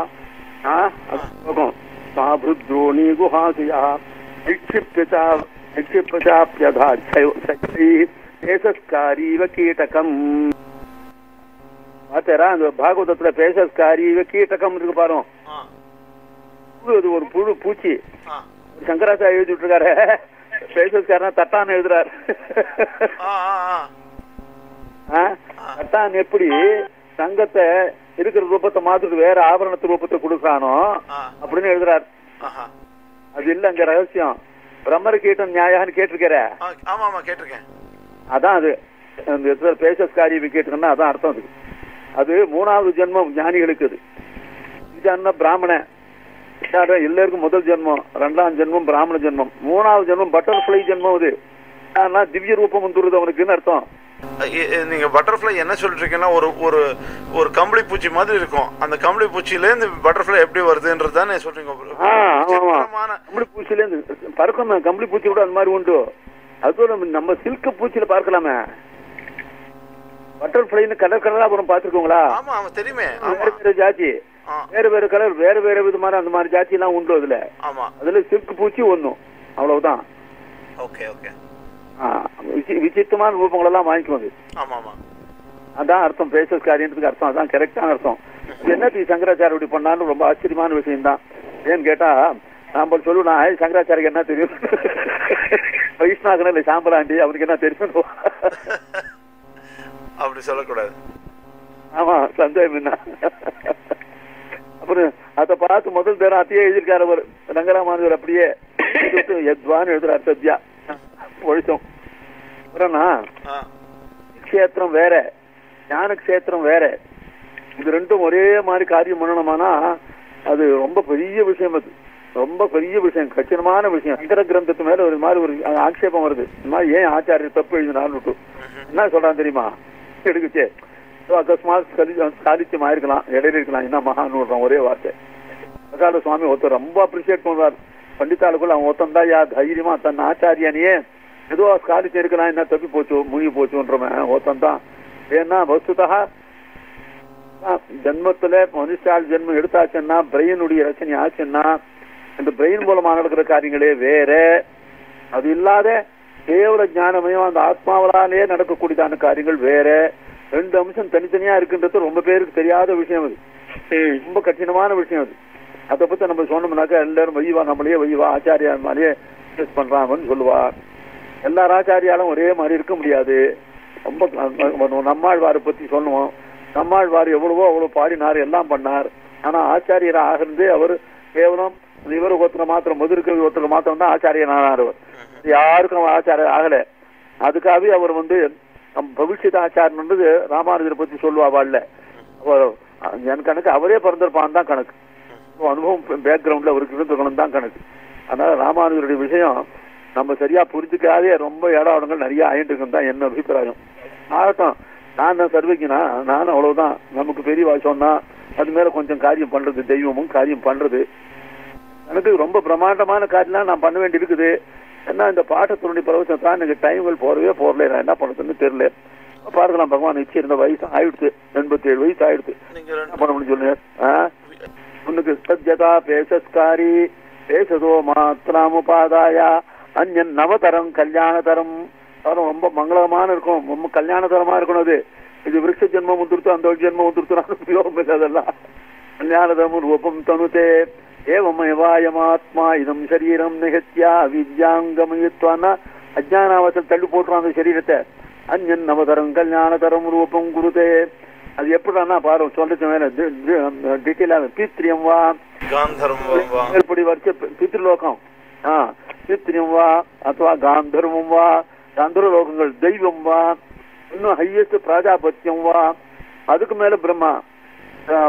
ஆ, அது ஸ்லோகம் சாபிருத்ரோணி குஹாசியா நிக்ஷிப்யச்சா நிக்ஷிப்யச்சாப்யதா பேசஸ்காரீவ கீட்டகம் பாத்தரா அந்த பாகவதத்துல பேசஸ்காரீவ கீட்டகம் இருக்கு பாருங்க ஆ புழு அது ஒரு புழு பூச்சி. ஆ சங்கராச்சாரிய எழுதிட்டு இருக்காரு பேசஸ்காரனா தட்டான்னு எழுதுறாரு. ஆ ஆ ஆ. ஆ? தட்டான் எப்படி சங்கத்தை இருக்கிற ரூபத்தை மாத்திட்டு வேற ஆபரணத்து ரூபத்தை கொடுக்கறானோ ஆ. அப்படின்னு எழுதுறாரு. அது இல்ல அங்க ரகசியம். பிரம்மர கீட்டம் நியாயான்னு கேட்டிருக்கிற. ஆ, ஆமா ஆமா கேட்டிருக்கேன். அதான் அது. அந்த இடத்துல பேசஸ்காரி கேட்டுக்கன்னா அதான் அர்த்தம் அது. அது மூணாவது ஜென்மம் ஞானிகளுக்கு அது. பிராமணன் இதாட எல்லாருக்கும் முதல் ஜென்மம் ரெண்டாம் ஜென்மம் பிராமண ஜென்மம். மூணாவது ஜென்மம் பட்டர்ஃபிளை ஜென்மம் அது. ஆனா திவ்ய ரூபம் வந்துருது அவனுக்குன்னு அர்த்தம். எ- எ- நீங்க பட்டர்ஃப்ளை என்ன சொல்லிட்டு இருக்கீங்கன்னா ஒரு ஒரு ஒரு கம்பளி பூச்சி மாதிரி இருக்கும். அந்த கம்பளி பூச்சியில இருந்து பட்டர்ஃப்ளை எப்படி வருதுன்றது தானே சொல்றீங்க. கம்பளி பூச்சில இருந்து பறக்கும் கம்பளி பூச்சி கூட அந்த மாதிரி உண்டு. அதுவும் நம்ம சில்க் பூச்சியில பார்க்கலாமே. பட்டர்ஃபிளைன்னு கலர் கலரா அப்புறம் பாத்துருக்கோங்களா ஆமா ஆமா தெரியுமே. வேற வேற ஜாதி. வேற வேற கலர் வேற வேற விதமான அந்த மாதிரி ஜாதி எல்லாம் உண்டு அதுல. ஆமா. அதுல சில்க் பூச்சி ஒண்ணும் அவ்வளவுதான். Okay okay. ஆ, விசி- விசித்திரமான ரூபங்கள் எல்லாம் வாங்கிக்கும் அது. அதான் அர்த்தம் பேசஸ் காரியத்துக்கு அர்த்தம் அதான் கரெக்டான அர்த்தம். என்ன தி சங்கராச்சாரிய இப்படி பண்ணாலும் ரொம்ப ஆச்சரியமான விஷயம் தான் ஏன்னு கேட்டா நாம சொல்லுவோம் "ஏய், சங்கராச்சாரிக்கு என்ன தெரியும்? வைஷ்ணாகன இல்ல சாம்பலாண்டி அவருக்கு என்ன தெரியும் அப்படி சொல்லக்கூடாது. ஆமா சந்தேகம் என்ன? அப்புறம் அதை பார்த்து முதல் தரம் அத்தையே எழுதியிருக்காரு அவர். ரங்கராமானுவர் அப்படியே எத்வான்னு எழுதுறாரு சத்யா. ஒழிச்சோம். ஆ, க்ஷேத்திரம் வேற ஞான க்ஷேத்திரம் வேற. இது ரெண்டும் ஒரே மாதிரி காரியம் பண்ணணுமானா அது ரொம்ப பெரிய விஷயம் அது. ரொம்ப பெரிய விஷயம் கச்சிதமான விஷயம். சங்கர கிரந்தத்து மேல ஒரு மாதிரி ஒரு ஆட்சேபம் வருது. இந்த மாதிரி ஏன் ஆச்சாரியர் தப்பு விட்டு. என்ன சொல்றான் தெரியுமா? எடுக்குச்சே. சலி சாலித்தியம் ஆயிருக்கலாம் இடையில இருக்கலாம். என்ன மகான்னு விடுறான் ஒரே வார்த்தை. பிரகால சுவாமி ஒருத்தர் ரொம்ப அப்ரிஷியேட் பண்ணுவார் பண்டிதாளுக்குள்ள அவன் ஒருத்தன் யா தைரியமா தன் ஆச்சாரியானியே ஏதோ சாலித்தியம் இருக்கலாம் என்ன தப்பி போச்சு முங்கி போச்சுன்றவன் ஒருத்தன் தான் ஏன்னா வஸ்துதா ஜென்மத்துல மனுஷால் ஜென்மம் எடுத்தாச்சுன்னா பிரெயினுடைய ரச்சனை ஆச்சுன்னா இந்த பிரெயின் மூலமா நடக்கிற காரியங்களே வேற. அது இல்லாத கேவல ஞானமயம் அந்த ஆத்மாவலாலே நடக்கக்கூடியதான காரியங்கள் வேற. ரெண்டு அம்சம் தனித்தனியா இருக்குன்றது ரொம்ப பேருக்கு தெரியாத விஷயம் அது. ரொம்ப கடினமான விஷயம் அது. அதை பத்தி நம்ம சொன்னோம்னாக்கா எல்லாரும் வைவா நம்மளே வைவா ஆச்சாரியா மாதிரியே பண்றாங்கன்னு சொல்லுவா. எல்லா ஆச்சாரியாலும் ஒரே மாதிரி இருக்க முடியாது. ரொம்ப நம்மாழ்வாரை பத்தி சொன்னோம் நம்மாழ்வார் எவ்வளவோ அவ்வளவு பாடினார் எல்லாம் பண்ணார். ஆனா ஆச்சாரியர் ஆகிறது அவர் கேவலம் இவர் ஒருத்தர் மாத்திரம் மதுருக்கு ஒருத்தர் மாத்திரம் தான் ஆச்சாரியன் ஆனார் அவர் யாருக்கும் அவர் ஆச்சாரியர் ஆகல. அதுக்காகவே அவர் வந்து பவிஷ்யத ஆச்சாரன்றது ராமானுஜரை பத்தி சொல்லுவாள் என் கணக்கு அவரே பிறந்திருப்பான் தான் கணக்கு. அனுபவம் பேக்ரவுண்ட்ல அவருக்கு இருந்திருக்கணும் தான் கணக்கு. அதனால ராமானுஜருடைய விஷயம் நம்ம சரியா புரிஞ்சுக்காதே ரொம்ப இடங்கள் நிறைய ஆயிட்டு இருக்குன்னு தான் என்ன அபிப்பிராயம். ஆகட்டும் நான் தான் சர்வக்கினா நானும் அவ்வளவுதான். நமக்கு பெரியவா சொன்னா அது மேல கொஞ்சம் காரியம் பண்றது தெய்வமும் காரியம் பண்றது. எனக்கு ரொம்ப பிரம்மாண்டமான காரியம்லாம் நான் பண்ண வேண்டி இருக்குது ஏன்னா இந்த பாட்டத்தினுடைய பிரவச்சம் தான் எனக்கு டைம்கள் போறவே போறல. நான் என்ன பண்ணுறதுன்னு தெரியல. பார்க்கலாம் பகவான் நிச்சயம் இருந்த வயசு ஆயிடுச்சு. எண்பத்தி ஏழு வயசு ஆயிடுச்சு. பண்ண முடியும் சொல்லுங்க? உனக்கு சத்யதா பேசஸ்காரி பேசதோ மாத்திராமுபாதாயா அந்யன் நவதரம் கல்யாணதரம். தரம் ரொம்ப மங்களமான இருக்கும். ரொம்ப கல்யாணதரமா இருக்கணும் அது. இது விருட்ச ஜென்மம் வந்துருத்து அந்த ஜென்மம் வந்துருத்து அதெல்லாம். கல்யாணதரம் ரூபம் தனுதே. ஏவமயவாயமாத்மா இதம் சரீரம் நிகத்தியா வித்யாங்கமயத்வான்னா அஜானாவசல் தள்ளி போட்டுரும் அந்த சரீரத்தை. அந்யன் நவதரம் கல்யாணதரம் ரூபம் குருதே. அது எப்படின்னா பாரு சொல்றது மேல டீட்டெயிலா பீத்திரியம் வா மேல்படி வரைச்ச பித்ருலோகம். ஆ பித்ரியம் வா அथवा காந்தர்வம் வா லோகங்கள் தெய்வம் வா இன்னும் ஹையஸ்ட் பிரஜாபத்தியம் வா அதுக்கு மேல பிரம்மா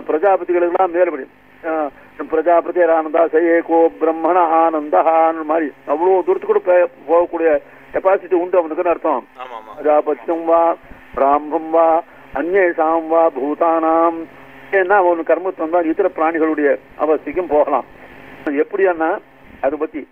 பிரஜாபதிகளுக்கெல்லாம் மேலபடி பிரஜாபதி ஆனந்தா சயேகோ பிரம்மண ஆனந்தான்னு மாதிரி அவ்வளவு தூரத்துக்கு கூட போகக்கூடிய கெப்பாசிட்டி உண்டு அவனுக்குன்னு அர்த்தம் பிரஜாபத்தியம் வா பிராமம் வா அந்நேஷாம் வா பூதானாம் ஏன்னா அவனு கர்மத்துவம் தான் இதர பிராணிகளுடைய அவஸ்திக்கும் போகலாம் எப்படியானா அதை பத்தி